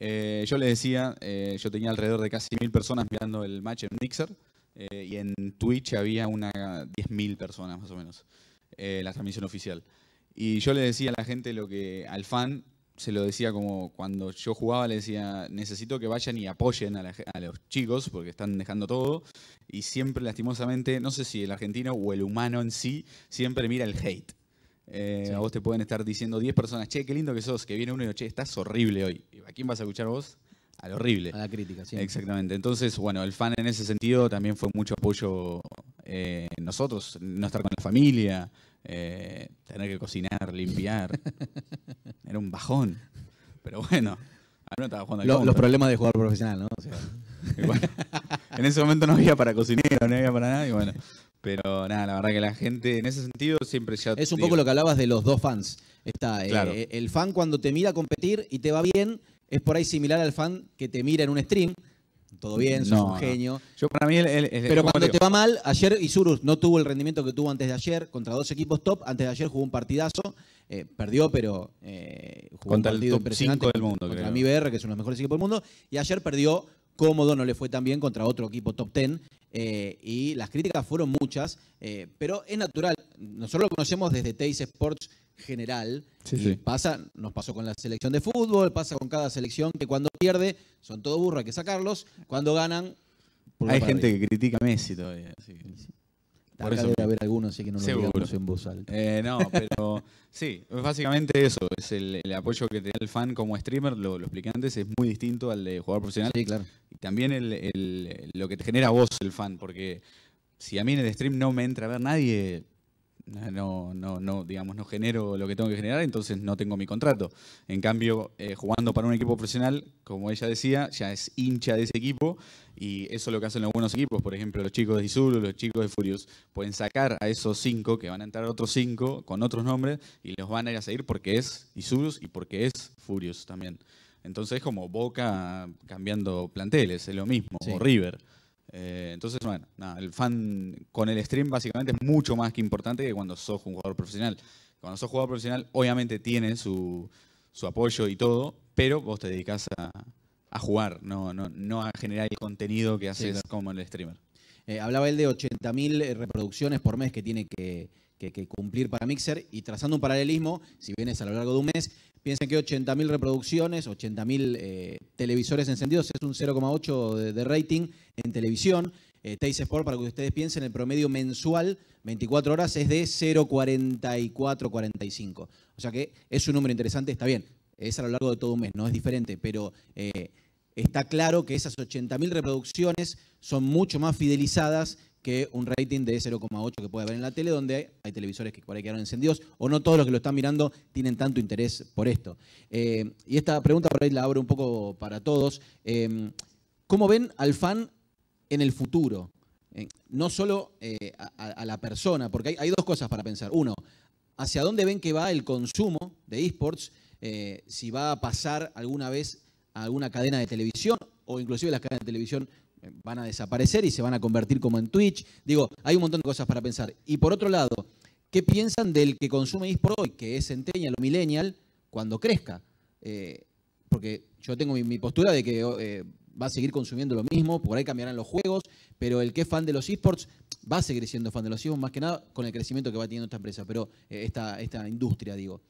eh, yo les decía, yo tenía alrededor de casi mil personas mirando el match en Mixer, y en Twitch había una 10.000 personas más o menos, la transmisión oficial. Y yo le decía a la gente lo que al fan se lo decía como cuando yo jugaba, le decía, necesito que vayan y apoyen a, la ge- a los chicos porque están dejando todo. Y siempre, lastimosamente, no sé si el argentino o el humano en sí, siempre mira el hate. Eh, A vos te pueden estar diciendo 10 personas, che, qué lindo que sos, que viene uno y dice, che, estás horrible hoy. ¿A quién vas a escuchar vos? Al horrible. A la crítica, sí. Exactamente. Entonces, bueno, el fan en ese sentido también fue mucho apoyo eh, nosotros, no estar con la familia, eh, tener que cocinar, limpiar. Era un bajón. Pero bueno, no estaba jugando al Lo- counter. los problemas de jugador profesional, ¿no? O sea, bueno, en ese momento no había para cocinero, no había para nada, y bueno. Pero nada, la verdad que la gente en ese sentido siempre ya. es un poco lo que hablabas de los dos fans. Está, eh, Claro. el fan cuando te mira competir y te va bien, es por ahí similar al fan que te mira en un stream. Todo bien, sos No, un genio. Yo para mí, el, el- el- Pero cuando digo, te va mal, ayer Isurus no tuvo el rendimiento que tuvo antes de ayer contra dos equipos top. Antes de ayer jugó un partidazo, eh, perdió, pero eh, jugó Contra un el partido top impresionante del mundo, contra creo. mi BR, que es uno de los mejores equipos del mundo. Y ayer perdió cómodo, no le fue tan bien contra otro equipo top 10. eh, y las críticas fueron muchas, eh, pero es natural. Nosotros lo conocemos desde Teis Sports general. Sí, y sí. pasa, nos pasó con la selección de fútbol, pasa con cada selección que cuando pierde son todo burro, hay que sacarlos. Cuando ganan, hay gente arriba. que critica a Messi todavía. que- Por Acá eso debe haber algunos, así que no lo digamos en voz alta. Eh, no, pero sí, básicamente eso. Es el, el apoyo que te da el fan como streamer, lo, lo expliqué antes, es muy distinto al de jugador profesional. Sí, claro. Y también el, el- lo que te genera a vos el fan, porque si a mí en el stream no me entra a ver nadie, no, no, no, digamos, no genero lo que tengo que generar, entonces no tengo mi contrato. En cambio, eh, jugando para un equipo profesional, como ella decía, ya es hincha de ese equipo y eso es lo que hacen los buenos equipos. Por ejemplo, los chicos de Isuru, los chicos de Furious, pueden sacar a esos cinco, que van a entrar otros cinco con otros nombres y los van a ir a seguir porque es Isurus y porque es Furious también. Entonces es como Boca cambiando planteles, es lo mismo, Sí. o River. Eh, entonces, bueno, nada, el fan con el stream básicamente es mucho más que importante que cuando sos un jugador profesional. Cuando sos jugador profesional, obviamente tiene su, su apoyo y todo, pero vos te dedicas a, a jugar, no, no, no a generar el contenido que haces claro. como el streamer. Eh, hablaba él de 80.000 reproducciones por mes que tiene que, que- que cumplir para Mixer y trazando un paralelismo, si bien es a lo largo de un mes, piensen que 80.000 reproducciones, 80.000 eh, televisores encendidos es un 0,8 de, de rating en televisión. Eh, Sport, para que ustedes piensen, el promedio mensual, 24 horas, es de 0,44-45. O sea que es un número interesante, está bien, es a lo largo de todo un mes, no es diferente, pero eh, está claro que esas 80.000 reproducciones son mucho más fidelizadas que un rating de 0,8 que puede haber en la tele, donde hay, televisores que por ahí quedaron encendidos, o no todos los que lo están mirando tienen tanto interés por esto. Eh, y esta pregunta por ahí la abro un poco para todos. Eh, ¿Cómo ven al fan en el futuro? Eh, no solo a, la persona, porque hay, dos cosas para pensar. Uno, ¿hacia dónde ven que va el consumo de esports? Si va a pasar alguna vez a alguna cadena de televisión o inclusive las cadenas de televisión van a desaparecer y se van a convertir como en Twitch. Digo, hay un montón de cosas para pensar. Y por otro lado, ¿qué piensan del que consume eSport hoy, que es centennial o millennial, cuando crezca? Eh, porque yo tengo mi, postura de que eh, va a seguir consumiendo lo mismo, por ahí cambiarán los juegos, pero el que es fan de los esports va a seguir siendo fan de los esports, más que nada con el crecimiento que va teniendo esta empresa, pero eh, esta, esta industria, digo.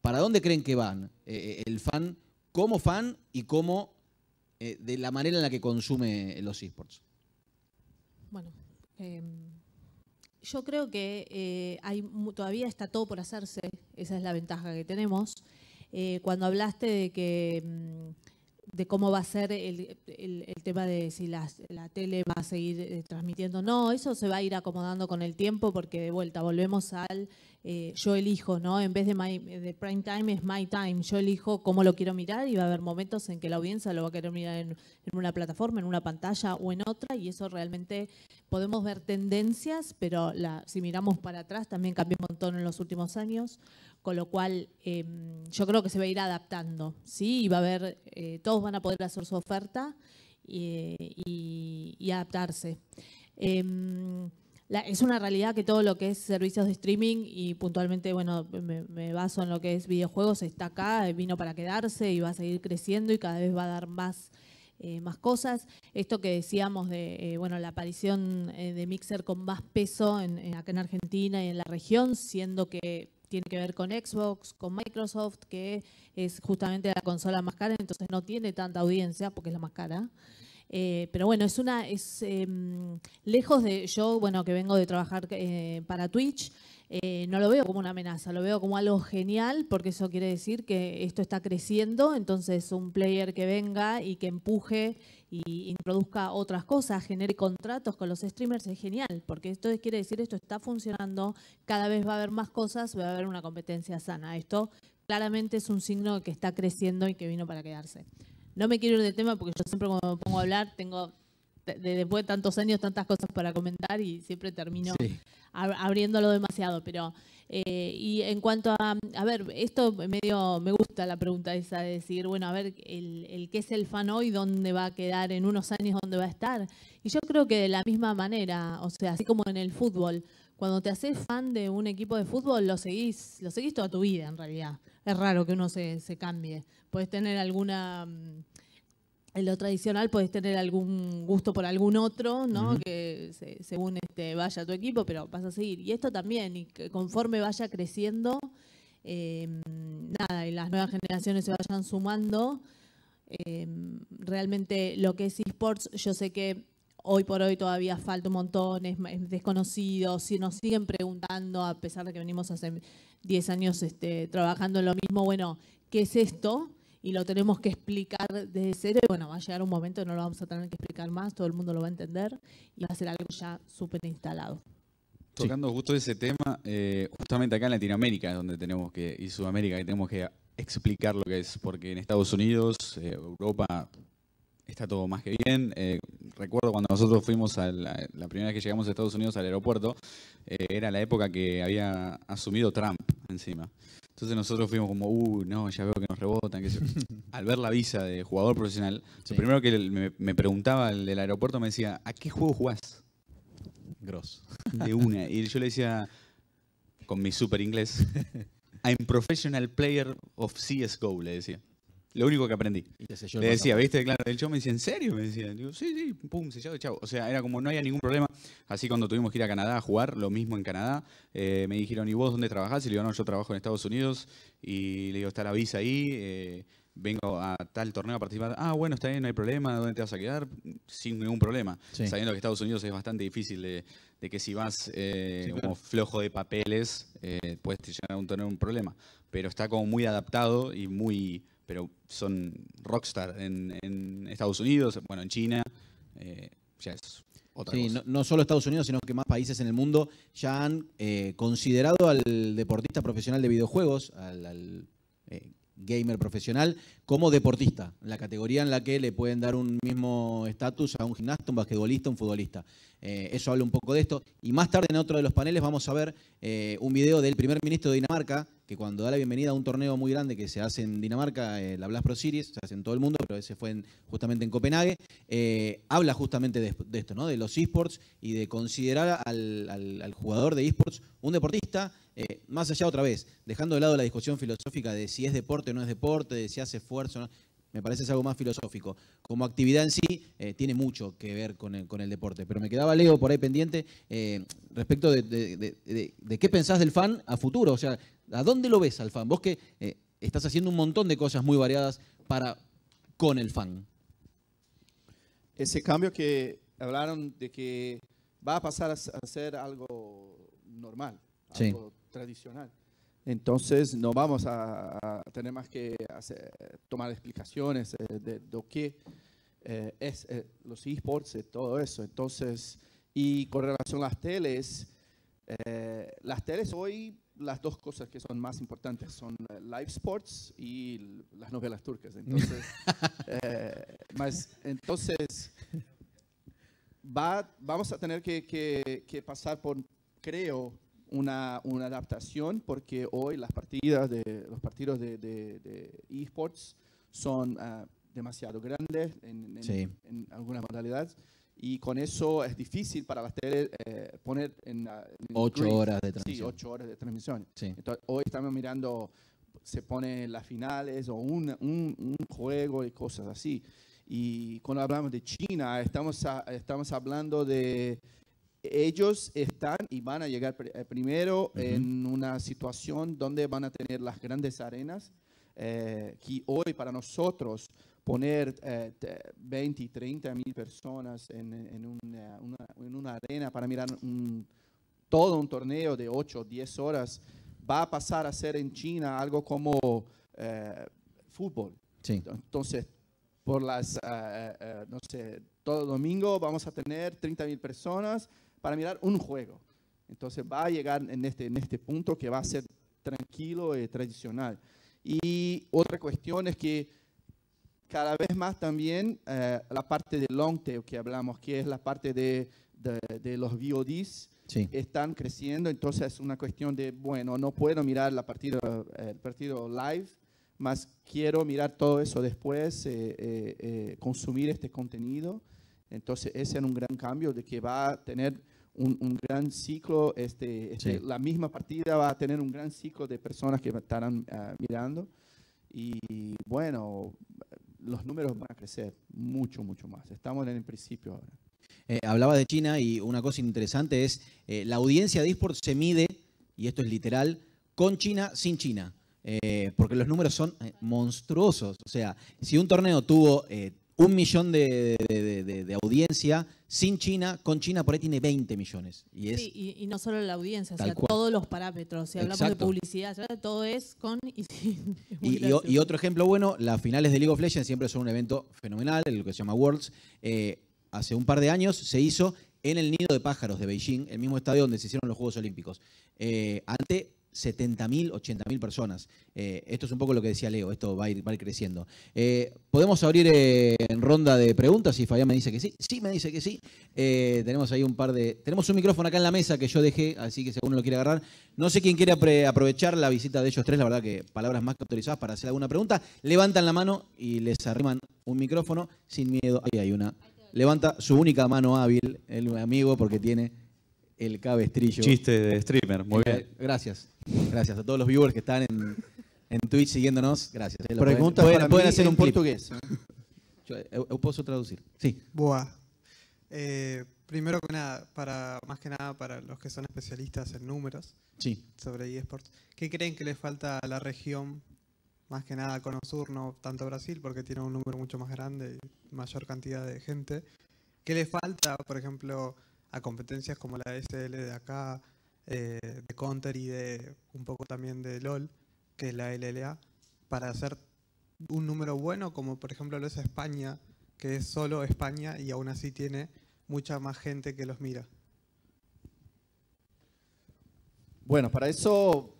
¿Para dónde creen que van el fan como fan y como de la manera en la que consume los esports? Bueno, em, yo creo que hay, todavía está todo por hacerse, esa es la ventaja que tenemos. cuando hablaste de que mm, de cómo va a ser el, tema de si la, tele va a seguir eh, transmitiendo. No, eso se va a ir acomodando con el tiempo porque de vuelta volvemos al eh, yo elijo, ¿no? En vez de, de prime time es my time. Yo elijo cómo lo quiero mirar y va a haber momentos en que la audiencia lo va a querer mirar en, una plataforma, en una pantalla o en otra y eso realmente podemos ver tendencias, pero si miramos para atrás también cambió un montón en los últimos años, con lo cual em, yo creo que se va a ir adaptando, ¿sí? Y va a haber, eh, todos van a poder hacer su oferta y, adaptarse. Em, es una realidad que todo lo que es servicios de streaming y puntualmente, bueno, me, baso en lo que es videojuegos, está acá, vino para quedarse y va a seguir creciendo y cada vez va a dar más, eh, más cosas. Esto que decíamos de, eh, bueno, la aparición eh, de Mixer con más peso en, acá en Argentina y en la región, siendo que tiene que ver con Xbox, con Microsoft, que es justamente la consola más cara, entonces no tiene tanta audiencia porque es la más cara. Eh, pero bueno, es una, es em, lejos de yo, bueno, que vengo de trabajar eh, para Twitch, eh, no lo veo como una amenaza, lo veo como algo genial, porque eso quiere decir que esto está creciendo, entonces un player que venga y que empuje y introduzca otras cosas, genere contratos con los streamers, es genial, porque esto quiere decir esto está funcionando, cada vez va a haber más cosas, va a haber una competencia sana. Esto claramente es un signo que está creciendo y que vino para quedarse. No me quiero ir del tema porque yo siempre cuando me pongo a hablar tengo, después de tantos años, tantas cosas para comentar y siempre termino abriéndolo demasiado. Pero, eh, y en cuanto a, a ver, esto medio me gusta la pregunta esa de decir, bueno, a ver, el, el qué es el fan hoy, dónde va a quedar en unos años, dónde va a estar. Y yo creo que de la misma manera, o sea, así como en el fútbol, cuando te haces fan de un equipo de fútbol, lo seguís, lo seguís toda tu vida en realidad. Es raro que uno se, se cambie. Puedes tener alguna. Mm, en lo tradicional puedes tener algún gusto por algún otro, ¿no? Que según este vaya tu equipo, pero vas a seguir. Y esto también, y que conforme vaya creciendo, em, nada, y las nuevas generaciones se vayan sumando, em, realmente lo que es esports, yo sé que hoy por hoy todavía falta un montón, es, desconocido, si nos siguen preguntando, a pesar de que venimos hace 10 años este, trabajando en lo mismo, bueno, ¿qué es esto? Y lo tenemos que explicar desde cero. Y bueno, va a llegar un momento que no lo vamos a tener que explicar más, todo el mundo lo va a entender y va a ser algo ya súper instalado. Tocando justo ese tema, eh, justamente acá en Latinoamérica es donde tenemos que, y Sudamérica, que tenemos que explicar lo que es, porque en Estados Unidos, eh, Europa, está todo más que bien. Eh, recuerdo cuando nosotros fuimos, a la, primera vez que llegamos a Estados Unidos al aeropuerto, eh, era la época que había asumido Trump encima. Entonces nosotros fuimos como, uh, no, ya veo que nos rebotan. Que Al ver la visa de jugador profesional, lo primero que me, preguntaba el del aeropuerto me decía, ¿a qué juego jugás? Gross. De una. Y yo le decía, con mi super inglés, I'm professional player of CSGO, le decía. Lo único que aprendí. Le decía, ¿viste? Claro, el show me decía, ¿en serio? Me decía, digo, sí, sí, pum, sellado, chao. O sea, era como no había ningún problema. Así cuando tuvimos que ir a Canadá a jugar, lo mismo en Canadá, eh, me dijeron, ¿y vos dónde trabajás? Y le digo, no, yo trabajo en Estados Unidos. Y le digo, está la visa ahí, eh, vengo a tal torneo a participar. Ah, bueno, está bien, no hay problema, ¿dónde te vas a quedar? Sin ningún problema. Sabiendo que Estados Unidos es bastante difícil de, que si vas eh, como flojo de papeles, puedes llegar a tener un problema. Pero está como muy adaptado y muy pero son rockstar en, Estados Unidos, bueno, en China, eh, ya es otra sí, cosa. No, no, solo Estados Unidos, sino que más países en el mundo ya han eh, considerado al deportista profesional de videojuegos, al, eh, gamer profesional, como deportista, la categoría en la que le pueden dar un mismo estatus a un gimnasta, un basquetbolista, un futbolista. eso habla un poco de esto. Y más tarde en otro de los paneles vamos a ver un video del primer ministro de Dinamarca, que cuando da la bienvenida a un torneo muy grande que se hace en Dinamarca, eh, la Blast Pro Series, se hace en todo el mundo, pero ese fue justamente en Copenhague, eh, habla justamente de, esto, ¿no? de los esports y de considerar al, jugador de esports un deportista, eh, más allá otra vez, dejando de lado la discusión filosófica de si es deporte o no es deporte, de si hace esfuerzo me parece es algo más filosófico. Como actividad en sí, eh, tiene mucho que ver con el, deporte. Pero me quedaba Leo por ahí pendiente respecto de- de qué pensás del fan a futuro. O sea, ¿a dónde lo ves al fan? Vos que eh, estás haciendo un montón de cosas muy variadas para con el fan. ese cambio que hablaron de que va a pasar a ser algo normal, Sí. algo tradicional. Entonces no vamos a, a tener más que hacer- tomar explicaciones eh, de lo que eh, es eh, los esports y todo eso. Entonces, y con relación a las teles, eh, las teles hoy, las dos cosas que son más importantes son eh, live sports y las novelas turcas. Entonces, eh, más, entonces va, vamos a tener que, que- que pasar por, creo, una, una adaptación porque hoy las partidas de los partidos de esports son ah, demasiado grandes en, en- Sí. en algunas modalidades y con eso es difícil para las tele eh, poner en, en Ocho horas de Sí, transmisión. ocho horas de transmisión. Sí. Entonces, hoy estamos mirando, se pone las finales o un, un- un juego y cosas así. Y cuando hablamos de China, estamos, a- estamos hablando de ellos están y van a llegar pr- eh, primero Ujú. en una situación donde van a tener las grandes arenas, eh, que hoy para nosotros poner eh, te- 20 y 30 mil personas en, en una, una- en una arena para mirar un, todo un torneo de 8 o 10 horas va a pasar a ser en China algo como eh, fútbol. Sí. Entonces, por las, eh, eh, eh, no sé, todo domingo vamos a tener 30 mil personas para mirar un juego. Entonces va a llegar en este, en este punto que va a ser tranquilo y tradicional. Y otra cuestión es que cada vez más también eh, la parte de long tail que hablamos, que es la parte de, de, de los VODs, Sí. están creciendo, entonces es una cuestión de, bueno, no puedo mirar la partido, eh, el partido live, más quiero mirar todo eso después, eh, eh, eh, consumir este contenido. Entonces ese es un gran cambio de que va a tener un, un gran ciclo, este, este- Sí. la misma partida va a tener un gran ciclo de personas que estarán ah, mirando. Y bueno, los números van a crecer mucho, mucho más. Estamos en el principio ahora. Eh, hablaba de China y una cosa interesante es eh, la audiencia de esports se mide, y esto es literal, con China, sin China. Eh, porque los números son eh, monstruosos. O sea, si un torneo tuvo un millón de, de- de- de- de audiencia sin China, con China por ahí tiene 20 millones. Y es Sí, y, y no solo la audiencia, o Tal sea, cual. todos los parámetros. Si hablamos de publicidad, todo es con y sin. Y otro ejemplo bueno, las finales de League of Legends siempre son un evento fenomenal, lo que se llama Worlds. Eh, hace un par de años se hizo en el Nido de Pájaros de Beijing, el mismo estadio donde se hicieron los Juegos Olímpicos, eh, ante 70.000, 80.000 personas. Eh, esto es un poco lo que decía Leo, esto va a ir, va a ir creciendo. Eh, ¿Podemos abrir eh, en ronda de preguntas? Si Fabián me dice que sí. Sí, me dice que sí. Tenemos ahí un par de... Tenemos un micrófono acá en la mesa que yo dejé, así que si alguno lo quiere agarrar. No sé quién quiere aprovechar la visita de ellos tres, la verdad que palabras más que autorizadas para hacer alguna pregunta. Levantan la mano y les arriman un micrófono sin miedo. Ahí hay una. Levanta su única mano hábil, el amigo, porque tiene el cabestrillo. Chiste de streamer, muy Eh, bien. Gracias. Gracias a todos los viewers que están en, en Twitch siguiéndonos. Gracias. eh, lo pueden- Pregunta pueden, para pueden mí hacer en un portugués. Yo, eu, eu posso traducir. Sí. Boa. Eh, primero que nada, para, más que nada para los que son especialistas en números Sí. sobre eSports, ¿qué creen que le falta a la región, más que nada Cono Sur, no tanto Brasil, porque tiene un número mucho más grande y mayor cantidad de gente? ¿Qué le falta, por ejemplo, a competencias como la SL de acá, eh, de Counter y de un poco también de LOL, que es la LLA, para hacer un número bueno, como por ejemplo lo es España, que es solo España y aún así tiene mucha más gente que los mira. Bueno, para eso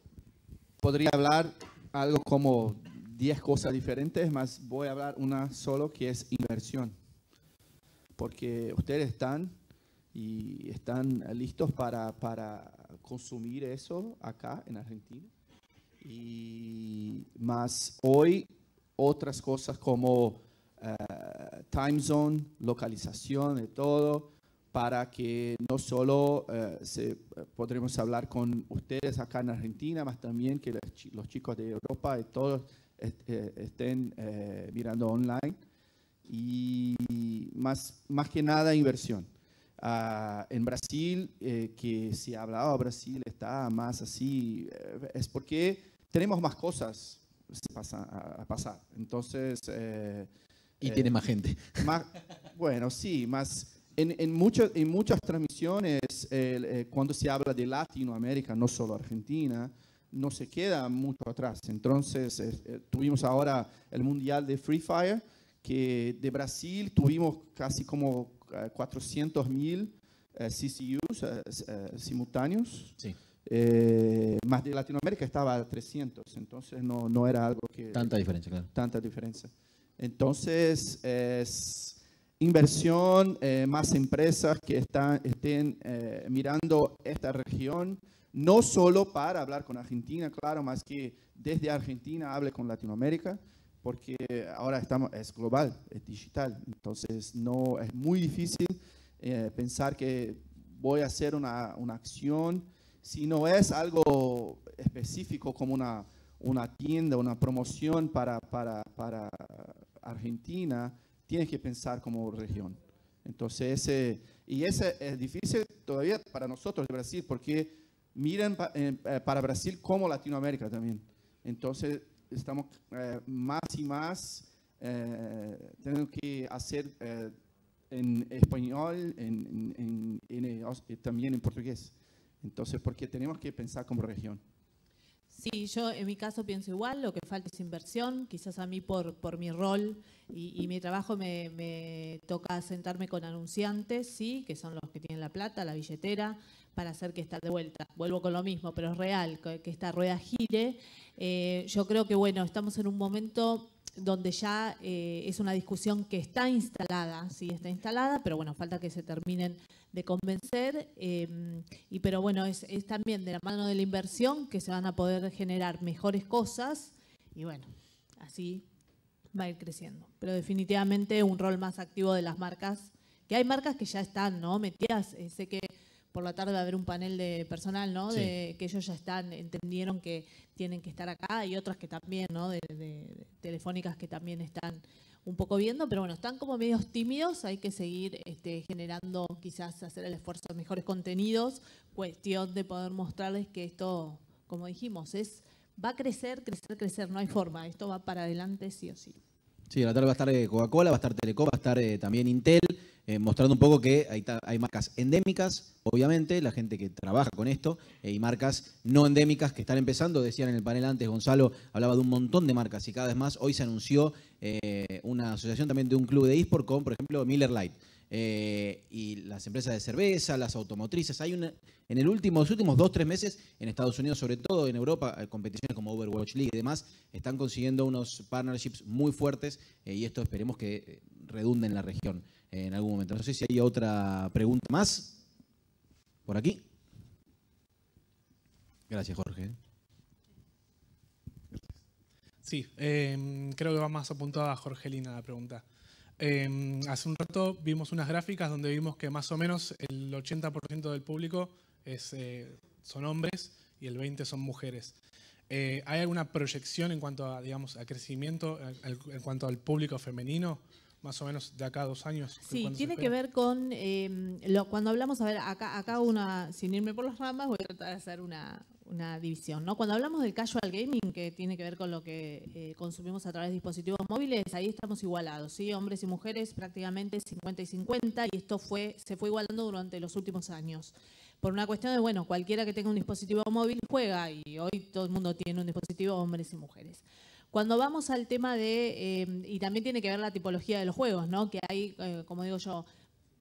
podría hablar algo como 10 cosas diferentes, más voy a hablar una solo que es inversión. Porque ustedes están y están listos para, para consumir eso acá en Argentina. Y más hoy otras cosas como eh, time zone, localización de todo, para que no solo eh, se, eh, podremos hablar con ustedes acá en Argentina, más también que los, chi- los chicos de Europa y todos est- estén eh, mirando online y más, más que nada inversión. Ah, en Brasil, eh, que se ha hablado, Brasil está más así, eh, es porque tenemos más cosas pasa- a, a pasar. Entonces, eh, Y eh, tiene más gente. más, bueno, sí, más en, en, muchas, en muchas transmisiones, eh, cuando se habla de Latinoamérica, no solo Argentina, no se queda mucho atrás. Entonces, eh, tuvimos ahora el Mundial de Free Fire, que de Brasil tuvimos casi como 400 mil CCUs eh, eh, simultáneos. Sí. Eh, más de Latinoamérica estaba a 300, entonces no, no era algo que Tanta diferencia, claro. tanta diferencia. Entonces, es inversión, eh, más empresas que están, estén eh, mirando esta región, no solo para hablar con Argentina, claro, más que desde Argentina hable con Latinoamérica, porque ahora estamos, es global, es digital. Entonces, no, es muy difícil eh, pensar que voy a hacer una, una acción si no es algo específico como una, una tienda, una promoción para, para, para Argentina, tienes que pensar como región. Entonces, ese, y ese es difícil todavía para nosotros de Brasil, porque miran pa- eh, eh, para Brasil como Latinoamérica también. Entonces, estamos eh, más y más eh, tenemos que hacer eh, en español, en, en- en- en- eh, también en portugués. Entonces, porque tenemos que pensar como región. Sí, yo en mi caso pienso igual, lo que falta es inversión, quizás a mí por, por mi rol y, y mi trabajo me, me toca sentarme con anunciantes, sí, que son los que tienen la plata, la billetera, para hacer que esta de vuelta, vuelvo con lo mismo, pero es real, que, que esta rueda gire. Eh, yo creo que bueno, estamos en un momento donde ya eh, es una discusión que está instalada, sí, está instalada, pero bueno, falta que se terminen de convencer. eh, y pero bueno, es, es también de la mano de la inversión que se van a poder generar mejores cosas y bueno, así va a ir creciendo. Pero definitivamente un rol más activo de las marcas, que hay marcas que ya están, ¿no? Metidas, eh, sé que por la tarde va a haber un panel de personal, ¿no? Sí. De que ellos ya están, entendieron que tienen que estar acá y otras que también, ¿no? De, de- de telefónicas que también están un poco viendo, pero bueno, están como medios tímidos, hay que seguir este, generando, quizás hacer el esfuerzo de mejores contenidos, cuestión de poder mostrarles que esto, como dijimos, es va a crecer, crecer, crecer, no hay forma, esto va para adelante sí o sí. Sí, a la tarde va a estar eh, Coca-Cola, va a estar Telecom, va a estar eh, también Intel, eh, mostrando un poco que hay, marcas endémicas, obviamente, la gente que trabaja con esto, eh, y marcas no endémicas que están empezando. Decían en el panel antes, Gonzalo hablaba de un montón de marcas y cada vez más. Hoy se anunció eh, una asociación también de un club de eSport con, por ejemplo, Miller Lite. Eh, y las empresas de cerveza, las automotrices. Hay una, en el último, los últimos dos, tres meses, en Estados Unidos, sobre todo en Europa, competiciones como Overwatch League y demás, están consiguiendo unos partnerships muy fuertes y esto esperemos que redunde en la región en algún momento. No sé si hay otra pregunta más por aquí. Gracias, Jorge. Sí, eh, creo que va más apuntado a Jorgelina la pregunta. Eh, hace un rato vimos unas gráficas donde vimos que más o menos el 80% del público eh, son hombres y el 20% son mujeres. Eh, ¿Hay alguna proyección en cuanto a, digamos, crecimiento, en cuanto al público femenino, más o menos de acá a dos años? Sí, ¿Cuándo se tiene que ver con, eh, lo- cuando hablamos, a ver, acá, acá una, sin irme por las ramas, voy a tratar de hacer una, una división, ¿no? Cuando hablamos del casual gaming, que tiene que ver con lo que eh, consumimos a través de dispositivos móviles, ahí estamos igualados, ¿sí? Hombres y mujeres prácticamente 50 y 50, y esto fue, se fue igualando durante los últimos años. Por una cuestión de, bueno, cualquiera que tenga un dispositivo móvil juega, y hoy todo el mundo tiene un dispositivo, hombres y mujeres. Cuando vamos al tema de, eh, y también tiene que ver la tipología de los juegos, ¿no? Que hay, eh, como digo yo,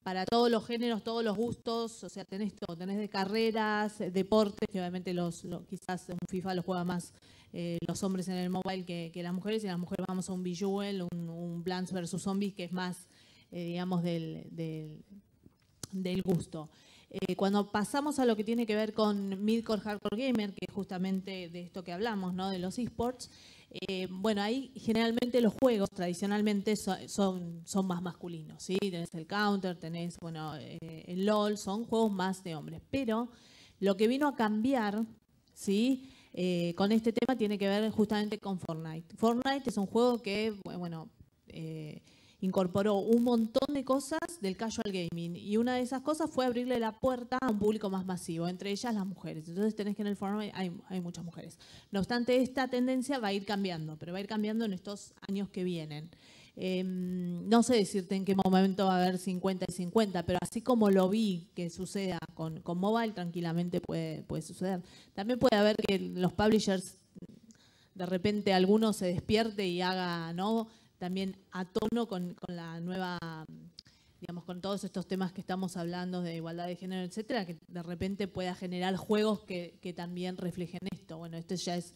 para todos los géneros, todos los gustos, o sea, tenés todo, tenés de carreras, eh, deportes, que obviamente los, lo- quizás en FIFA lo juegan más eh, los hombres en el mobile que, las mujeres, y las mujeres vamos a un Bejeweled, un, un Plants vs. Zombies, que es más, digamos, del, del, gusto. Cuando pasamos a lo que tiene que ver con Midcore Hardcore Gamer, que es justamente de esto que hablamos, ¿no? de los esports, eh, bueno, ahí generalmente los juegos tradicionalmente so- son, son más masculinos, ¿sí? Tenés el Counter, tenés, bueno, eh, el LOL, son juegos más de hombres. Pero lo que vino a cambiar, ¿sí? eh, con este tema tiene que ver justamente con Fortnite. Fortnite es un juego que, bueno, eh, incorporó un montón de cosas del casual gaming y una de esas cosas fue abrirle la puerta a un público más masivo, entre ellas las mujeres. Entonces tenés que en el hay, hay muchas mujeres. No obstante, esta tendencia va a ir cambiando, pero va a ir cambiando en estos años que vienen. Em, no sé decirte en qué momento va a haber 50 y 50, pero así como lo vi que suceda con, con mobile, tranquilamente puede, puede suceder. También puede haber que los publishers, de repente alguno se despierte y haga, ¿no? También a tono con, con la nueva digamos, con todos estos temas que estamos hablando de igualdad de género, etcétera, que de repente pueda generar juegos que, que también reflejen esto. Bueno, esto ya es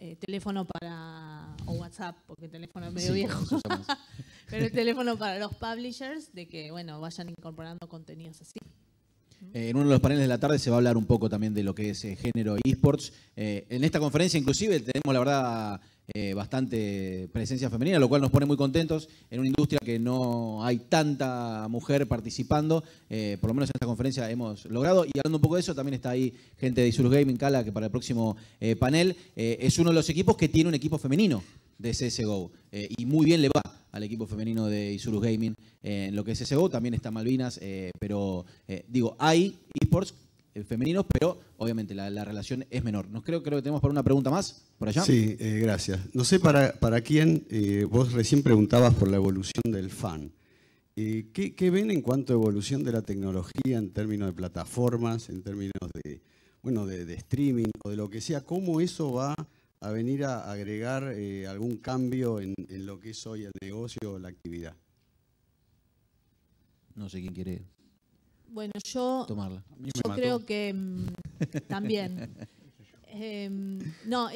eh, teléfono para, o WhatsApp, porque el teléfono es medio viejo, pero el teléfono para los publishers de que, bueno, vayan incorporando contenidos así. Eh, en uno de los paneles de la tarde se va a hablar un poco también de lo que es eh, género esports. en esta conferencia inclusive tenemos la verdad eh, bastante presencia femenina, lo cual nos pone muy contentos en una industria que no hay tanta mujer participando. Eh, por lo menos en esta conferencia hemos logrado. Y hablando un poco de eso, también está ahí gente de Isurus Gaming, Cala, que para el próximo eh, panel es uno de los equipos que tiene un equipo femenino de CSGO. y muy bien le va al equipo femenino de Isurus Gaming en lo que es CSGO. También está Malvinas, pero digo, hay esports femeninos, pero obviamente la, relación es menor. Nos creo, creo que tenemos para una pregunta más, por allá. Sí, eh, gracias. No sé para, para quién, eh, vos recién preguntabas por la evolución del fan. ¿qué, ven en cuanto a evolución de la tecnología en términos de plataformas, en términos de, bueno, de, streaming o de lo que sea? ¿Cómo eso va a venir a agregar algún cambio en, en lo que es hoy el negocio o la actividad? No sé quién quiere bueno, yo, yo creo que mm, también. Em, no,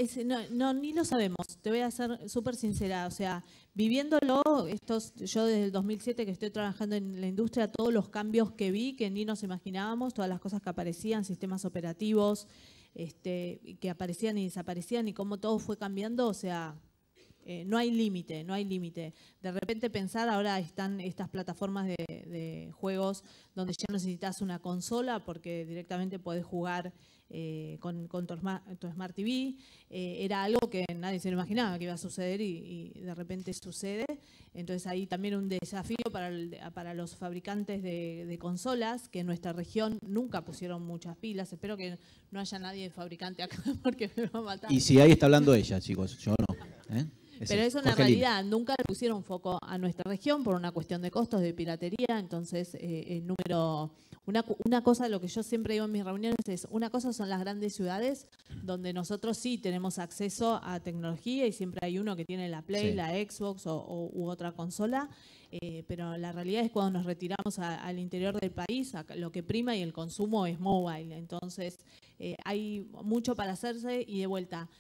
no, ni lo sabemos. Te voy a ser súper sincera. O sea, viviéndolo, estos, yo desde el 2007 que estoy trabajando en la industria, todos los cambios que vi, que ni nos imaginábamos, todas las cosas que aparecían, sistemas operativos, este, que aparecían y desaparecían y cómo todo fue cambiando, o sea, eh, no hay límite, no hay límite. De repente pensar, ahora están estas plataformas de, juegos donde ya necesitas una consola porque directamente puedes jugar eh, con, tu, Smart, TV. Eh, era algo que nadie se lo imaginaba que iba a suceder y, de repente sucede. Entonces ahí también un desafío para, para los fabricantes de, consolas que en nuestra región nunca pusieron muchas pilas. Espero que no haya nadie de fabricante acá porque me va a matar. Y si ahí está hablando ella, chicos, yo no. Pero es una realidad. Nunca le pusieron foco a nuestra región por una cuestión de costos, de piratería. Entonces, eh, el número. Una, una cosa, lo que yo siempre digo en mis reuniones es: una cosa son las grandes ciudades, donde nosotros sí tenemos acceso a tecnología y siempre hay uno que tiene la Play, la Xbox o, u otra consola. Eh, pero la realidad es cuando nos retiramos al interior del país, lo que prima y el consumo es mobile. Entonces, eh, hay mucho para hacerse y de vuelta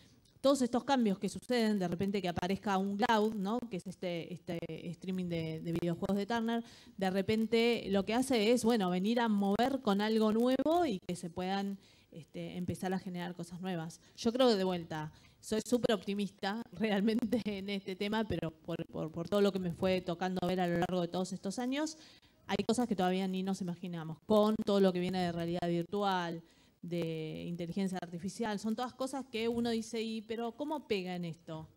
todos estos cambios que suceden, de repente que aparezca un cloud, ¿no? que es este, este streaming de, videojuegos de Turner, de repente lo que hace es, bueno, venir a mover con algo nuevo y que se puedan este, empezar a generar cosas nuevas. Yo creo que de vuelta, soy súper optimista realmente en este tema, pero por, por todo lo que me fue tocando ver a lo largo de todos estos años, hay cosas que todavía ni nos imaginamos, con todo lo que viene de realidad virtual, de inteligencia artificial. Son todas cosas que uno dice, ¿y pero cómo pega en esto?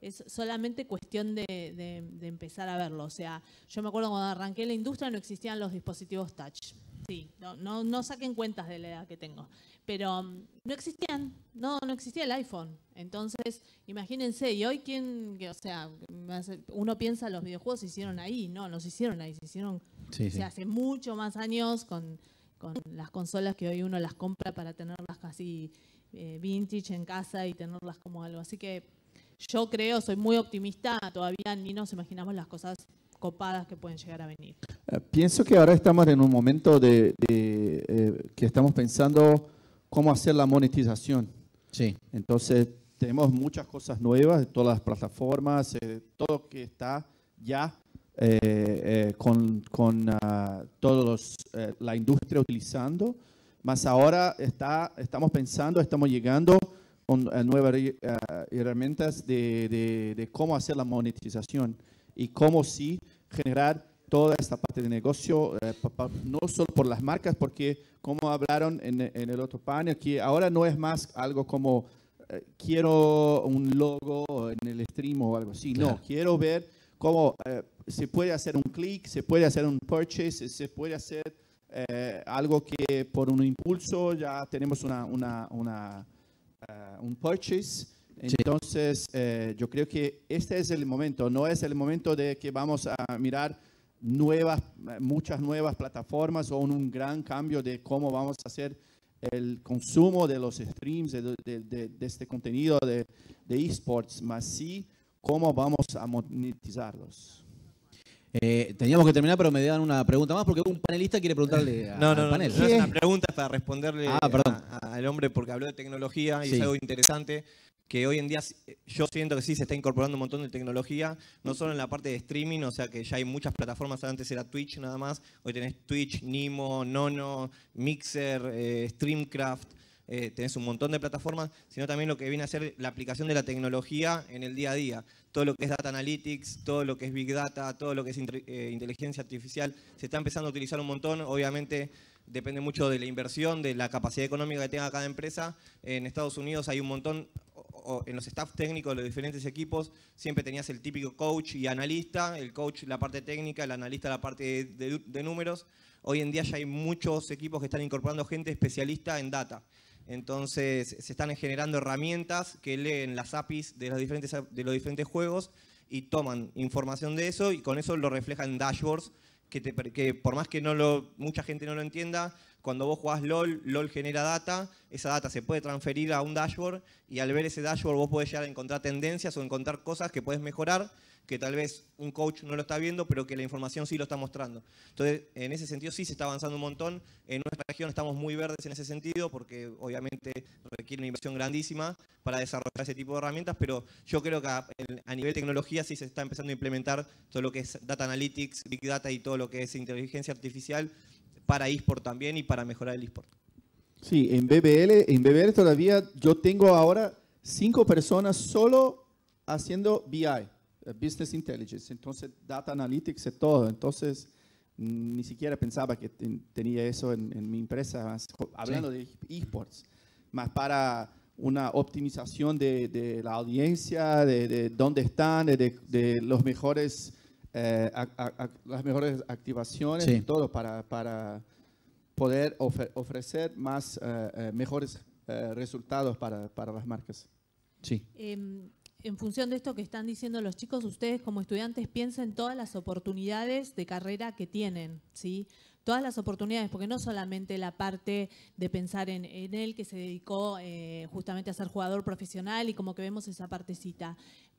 Es solamente cuestión de, empezar a verlo. O sea, yo me acuerdo cuando arranqué la industria no existían los dispositivos touch. Sí, no, no, saquen cuentas de la edad que tengo. Pero um, no existían, no, no existía el iPhone. Entonces, imagínense, y hoy quién, o sea, uno piensa los videojuegos se hicieron ahí, no, no se hicieron ahí, se hicieron hace mucho más años con con las consolas que hoy uno las compra para tenerlas casi eh, vintage en casa y tenerlas como algo. Así que yo creo, soy muy optimista, todavía ni nos imaginamos las cosas copadas que pueden llegar a venir. Eh, pienso que ahora estamos en un momento de, eh, que estamos pensando cómo hacer la monetización. Sí. Entonces tenemos muchas cosas nuevas de todas las plataformas, todo que está ya eh, eh, con, con uh, todos eh, la industria utilizando, más ahora está, estamos pensando, estamos llegando con nuevas herramientas de, de, cómo hacer la monetización y cómo sí generar toda esta parte de negocio, no solo por las marcas, porque como hablaron en, en, el otro panel, que ahora no es más algo como eh, quiero un logo en el stream o algo así. Claro. No, quiero ver cómo eh, se puede hacer un clic, se puede hacer un purchase, se puede hacer eh, algo que por un impulso ya tenemos una, una, una, eh, un purchase. Entonces, eh, yo creo que este es el momento, no es el momento de que vamos a mirar nuevas, muchas nuevas plataformas o un, un gran cambio de cómo vamos a hacer el consumo de los streams, de, de- de- de este contenido de, de esports, más sí cómo vamos a monetizarlos. Eh, teníamos que terminar, pero me dan una pregunta más porque un panelista quiere preguntarle a- No, al no, no, panel. no es una pregunta para responderle Ah, perdón. a- a- al hombre porque habló de tecnología y Sí. es algo interesante que hoy en día sí- yo siento que sí se está incorporando un montón de tecnología, no solo en la parte de streaming, o sea que ya hay muchas plataformas, antes era Twitch nada más, hoy tenés Twitch, Nimo, Nono, Mixer, eh, Streamcraft, eh, tenés un montón de plataformas, sino también lo que viene a ser la aplicación de la tecnología en el día a día. Todo lo que es data analytics, todo lo que es big data, todo lo que es eh, inteligencia artificial, se está empezando a utilizar un montón. Obviamente depende mucho de la inversión, de la capacidad económica que tenga cada empresa. En Estados Unidos hay un montón, en los staff técnicos de los diferentes equipos, siempre tenías el típico coach y analista, el coach la parte técnica, el analista la parte de- de números. Hoy en día ya hay muchos equipos que están incorporando gente especialista en data. Entonces se están generando herramientas que leen las APIs de los diferentes, juegos y toman información de eso y con eso lo reflejan en dashboards que por más que no lo, mucha gente no lo entienda, cuando vos jugás LOL, LOL genera data, esa data se puede transferir a un dashboard y al ver ese dashboard vos podés llegar a encontrar tendencias o encontrar cosas que puedes mejorar, que tal vez un coach no lo está viendo, pero que la información sí lo está mostrando. Entonces, en ese sentido sí se está avanzando un montón. En nuestra región estamos muy verdes en ese sentido, porque obviamente requiere una inversión grandísima para desarrollar ese tipo de herramientas, pero yo creo que a, a nivel tecnología sí se está empezando a implementar todo lo que es data analytics, big data y todo lo que es inteligencia artificial para eSport también y para mejorar el eSport. Sí, en BBL, en BBL todavía yo tengo ahora cinco personas solo haciendo BI, Business Intelligence, entonces Data Analytics y todo. Entonces, mm, ni siquiera pensaba que ten- tenía eso en, en mi empresa, más hablando de esports, más para una optimización de, de la audiencia, de, de dónde están, de, los mejores, eh, las mejores activaciones Sí. y todo para, para poder ofe- ofrecer más, eh, eh, mejores eh, resultados para, para las marcas. Sí. Em, en función de esto que están diciendo los chicos, ustedes como estudiantes piensen todas las oportunidades de carrera que tienen, ¿sí? Todas las oportunidades, porque no solamente la parte de pensar en, en él que se dedicó eh, justamente a ser jugador profesional y como que vemos esa partecita.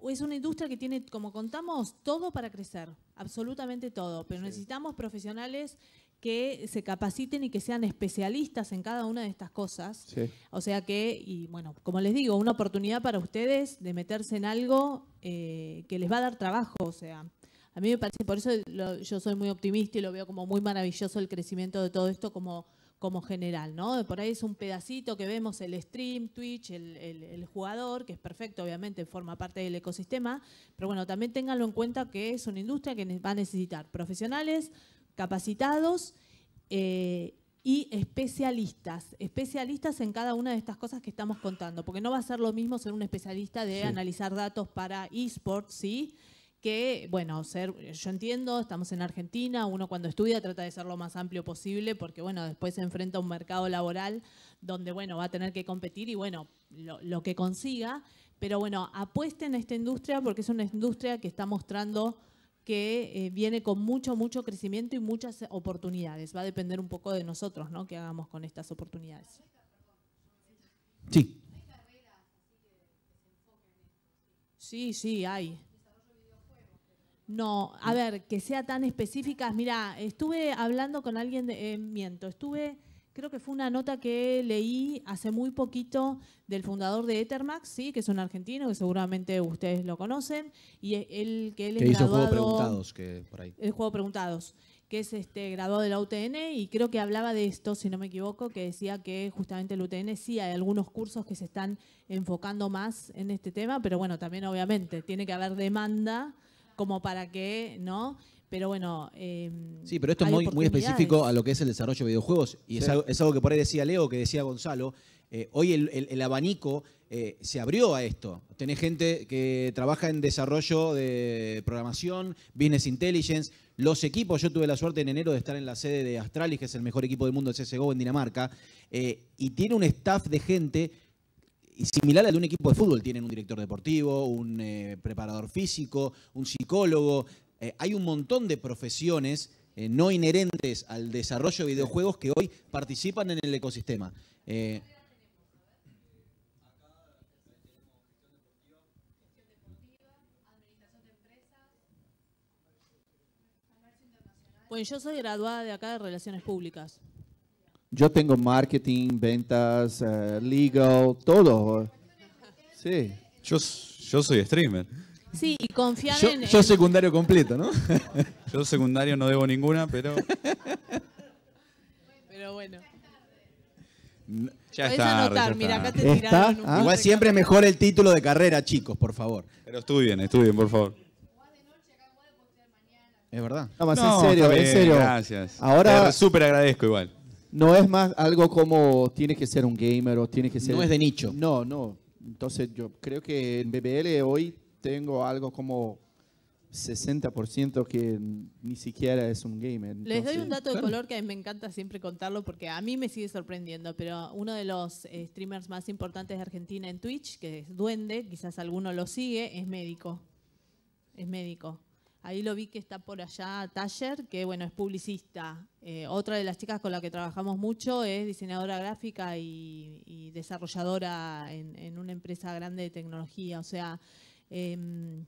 Es una industria que tiene, como contamos, todo para crecer, absolutamente todo, pero necesitamos profesionales que se capaciten y que sean especialistas en cada una de estas cosas. Sí. O sea que, y bueno, como les digo, una oportunidad para ustedes de meterse en algo eh, que les va a dar trabajo. O sea, a mí me parece, por eso lo- yo soy muy optimista y lo veo como muy maravilloso el crecimiento de todo esto como, como general, ¿no? Por ahí es un pedacito que vemos el stream, Twitch, el, el- el jugador, que es perfecto, obviamente, forma parte del ecosistema, pero bueno, también ténganlo en cuenta que es una industria que va a necesitar profesionales capacitados eh, y especialistas, especialistas en cada una de estas cosas que estamos contando, porque no va a ser lo mismo ser un especialista de Sí. analizar datos para esports, ¿sí? Que, bueno, ser, yo entiendo, estamos en Argentina, uno cuando estudia trata de ser lo más amplio posible, porque, bueno, después se enfrenta a un mercado laboral donde, bueno, va a tener que competir y, bueno, lo, lo que consiga, pero, bueno, apuesten a esta industria porque es una industria que está mostrando que eh, viene con mucho, mucho crecimiento y muchas oportunidades. Va a depender un poco de nosotros, ¿no? ¿Qué hagamos con estas oportunidades? Sí. Sí, sí, hay. No, a ver, que sea tan específicas. Mira, estuve hablando con alguien, de, eh, miento, estuve, creo que fue una nota que leí hace muy poquito del fundador de Ethermax, sí, que es un argentino, que seguramente ustedes lo conocen, y e- él, que él es hizo juego graduado- preguntados que por ahí. el juego Preguntados, que es este graduado de la UTN y creo que hablaba de esto, si no me equivoco, que decía que justamente el UTN sí hay algunos cursos que se están enfocando más en este tema, pero bueno, también obviamente tiene que haber demanda como para que, ¿no? Pero bueno. eh, Sí, pero esto es muy, muy específico a lo que es el desarrollo de videojuegos. Y es, algo, es algo que por ahí decía Leo, que decía Gonzalo. Eh, hoy el, el- el abanico eh, se abrió a esto. Tenés gente que trabaja en desarrollo de programación, business intelligence. Los equipos, yo tuve la suerte en enero de estar en la sede de Astralis, que es el mejor equipo del mundo de CSGO en Dinamarca. eh, y tiene un staff de gente y similar al de un equipo de fútbol. Tienen un director deportivo, un eh, preparador físico, un psicólogo. Eh, hay un montón de profesiones eh, no inherentes al desarrollo de videojuegos que hoy participan en el ecosistema. Eh, Bueno, yo soy graduada de acá de Relaciones Públicas. Yo tengo marketing, ventas, eh, legal, todo. Sí. Yo, yo soy streamer. Sí, y confiar yo, en. yo secundario completo, ¿no? Yo secundario no debo ninguna, pero Pero bueno. ya está. anotar, ya mira, está. acá te ¿Está? tiraron un Ah. Igual siempre es mejor el título de carrera, chicos, por favor. Pero estudien, estudien, por favor. Es verdad. No, más No, en serio, en serio. Gracias. Ahora- súper agradezco igual. No es más algo como tiene que ser un gamer o tiene que ser... No es de nicho. No, no. Entonces yo creo que en BBL hoy tengo algo como 60% que ni siquiera es un gamer. Les doy un dato de claro. color que me encanta siempre contarlo porque a mí me sigue sorprendiendo, pero uno de los eh, streamers más importantes de Argentina en Twitch, que es Duende, quizás alguno lo sigue, es médico. Es médico. Ahí lo vi que está por allá Taller, que bueno, es publicista. Eh, otra de las chicas con la que trabajamos mucho es diseñadora gráfica y, y desarrolladora en, en una empresa grande de tecnología. O sea, em,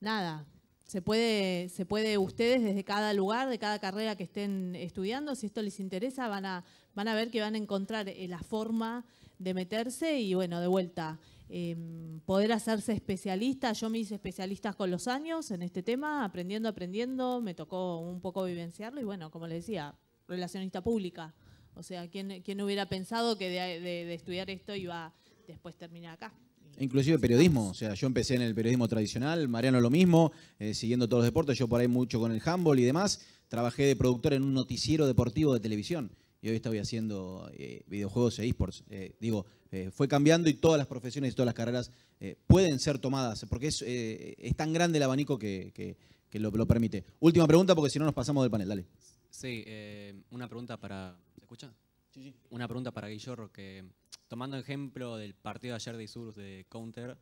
nada, se puede, se puede ustedes desde cada lugar, de cada carrera que estén estudiando, si esto les interesa, van a, van a ver que van a encontrar eh, la forma de meterse y bueno, de vuelta, em, poder hacerse especialista. Yo me hice especialista con los años en este tema, aprendiendo, aprendiendo, me tocó un poco vivenciarlo y bueno, como les decía, relacionista pública. O sea, ¿quién, quién hubiera pensado que de, de- estudiar esto iba después terminar acá? Inclusive periodismo, o sea, yo empecé en el periodismo tradicional, Mariano lo mismo, eh, siguiendo todos los deportes, yo por ahí mucho con el handball y demás, trabajé de productor en un noticiero deportivo de televisión y hoy estoy haciendo eh, videojuegos e esports. Eh, digo, eh, fue cambiando y todas las profesiones y todas las carreras eh, pueden ser tomadas, porque es, eh, es tan grande el abanico que, que- que lo, lo permite. Última pregunta, porque si no nos pasamos del panel, dale. Sí, eh, una pregunta para. ¿Se escucha? Sí, sí. Una pregunta para Guillorro, que tomando ejemplo del partido de ayer de Isurus de Counter,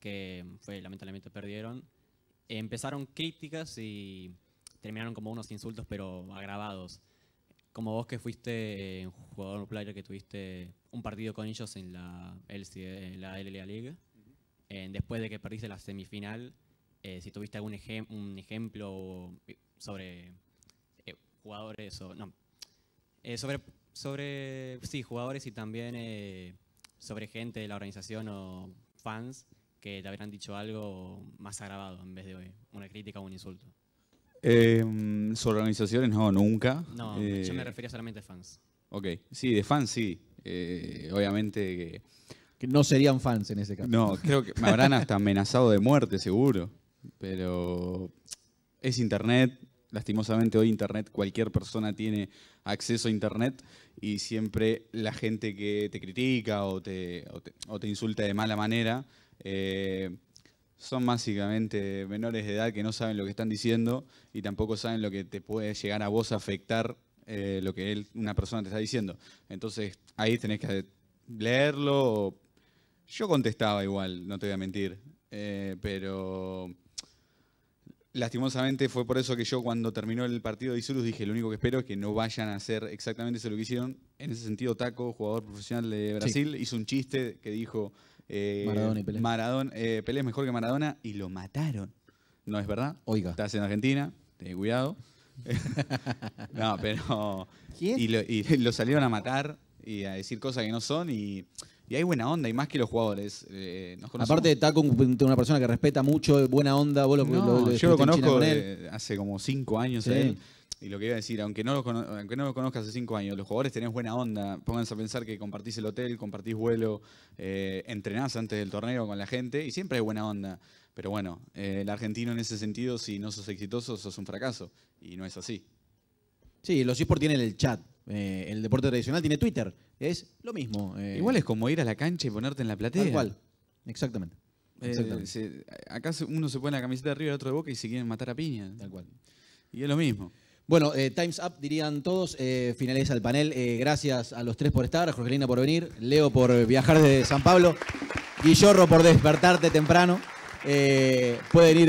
que fue lamentablemente perdieron, empezaron críticas y terminaron como unos insultos, pero agravados. Como vos que fuiste eh, un jugador player que tuviste un partido con ellos en la, LCD la LLA League, eh, después de que perdiste la semifinal, eh, si tuviste algún ejem- un ejemplo sobre eh, jugadores o no eh, sobre sobre sí jugadores y también eh, sobre gente de la organización o fans que te habrán dicho algo más agravado en vez de una crítica o un insulto Eh, sobre organizaciones, no, nunca. no Eh, yo me refería solamente a fans Ok, sí, de fans sí. Eh, obviamente que. Que no serían fans en ese caso. No, creo que me habrán hasta amenazado de muerte, seguro. Pero es internet. Lastimosamente hoy internet, cualquier persona tiene acceso a internet y siempre la gente que te critica o te, o te, insulta de mala manera eh, son básicamente menores de edad que no saben lo que están diciendo y tampoco saben lo que te puede llegar a vos a afectar eh, lo que una persona te está diciendo. Entonces ahí tenés que leerlo. Yo contestaba igual, no te voy a mentir, eh, pero lastimosamente fue por eso que yo cuando terminó el partido de Isurus dije, lo único que espero es que no vayan a hacer exactamente eso lo que hicieron. En ese sentido, Taco, jugador profesional de Brasil, hizo un chiste que dijo... eh, Maradona y Pelé. Maradona- eh, Pelé es mejor que Maradona y lo mataron. ¿No es verdad? Oiga. Estás en Argentina, ten cuidado. no, pero... ¿Quién? Y lo, y lo salieron a matar y a decir cosas que no son y, y hay buena onda, y más que los jugadores. eh, nos. Aparte de Taco, un- una persona que respeta mucho, buena onda, vos lo, No, lo- lo yo lo conozco de hace como cinco años Sí. a él. Y lo que iba a decir, aunque no, lo aunque no lo conozcas hace cinco años, los jugadores tenés buena onda. Pónganse a pensar que compartís el hotel, compartís vuelo, eh, entrenás antes del torneo con la gente y siempre hay buena onda. Pero bueno, eh, el argentino en ese sentido, si no sos exitoso, sos un fracaso. Y no es así. Sí, los eSports tienen el chat. Eh, el deporte tradicional tiene Twitter. Es lo mismo. eh, Igual es como ir a la cancha y ponerte en la platea. Tal cual. Exactamente. Eh, Exactamente. se- acá se- uno se pone la camiseta de arriba y el otro de boca y se quieren matar a piña. Tal cual. Y es lo mismo. Bueno, eh, Times Up dirían todos, eh, finaliza el panel. Eh, gracias a los tres por estar, a Jorgelina por venir, Leo por viajar desde San Pablo, Guillorro por despertarte temprano. Eh, pueden ir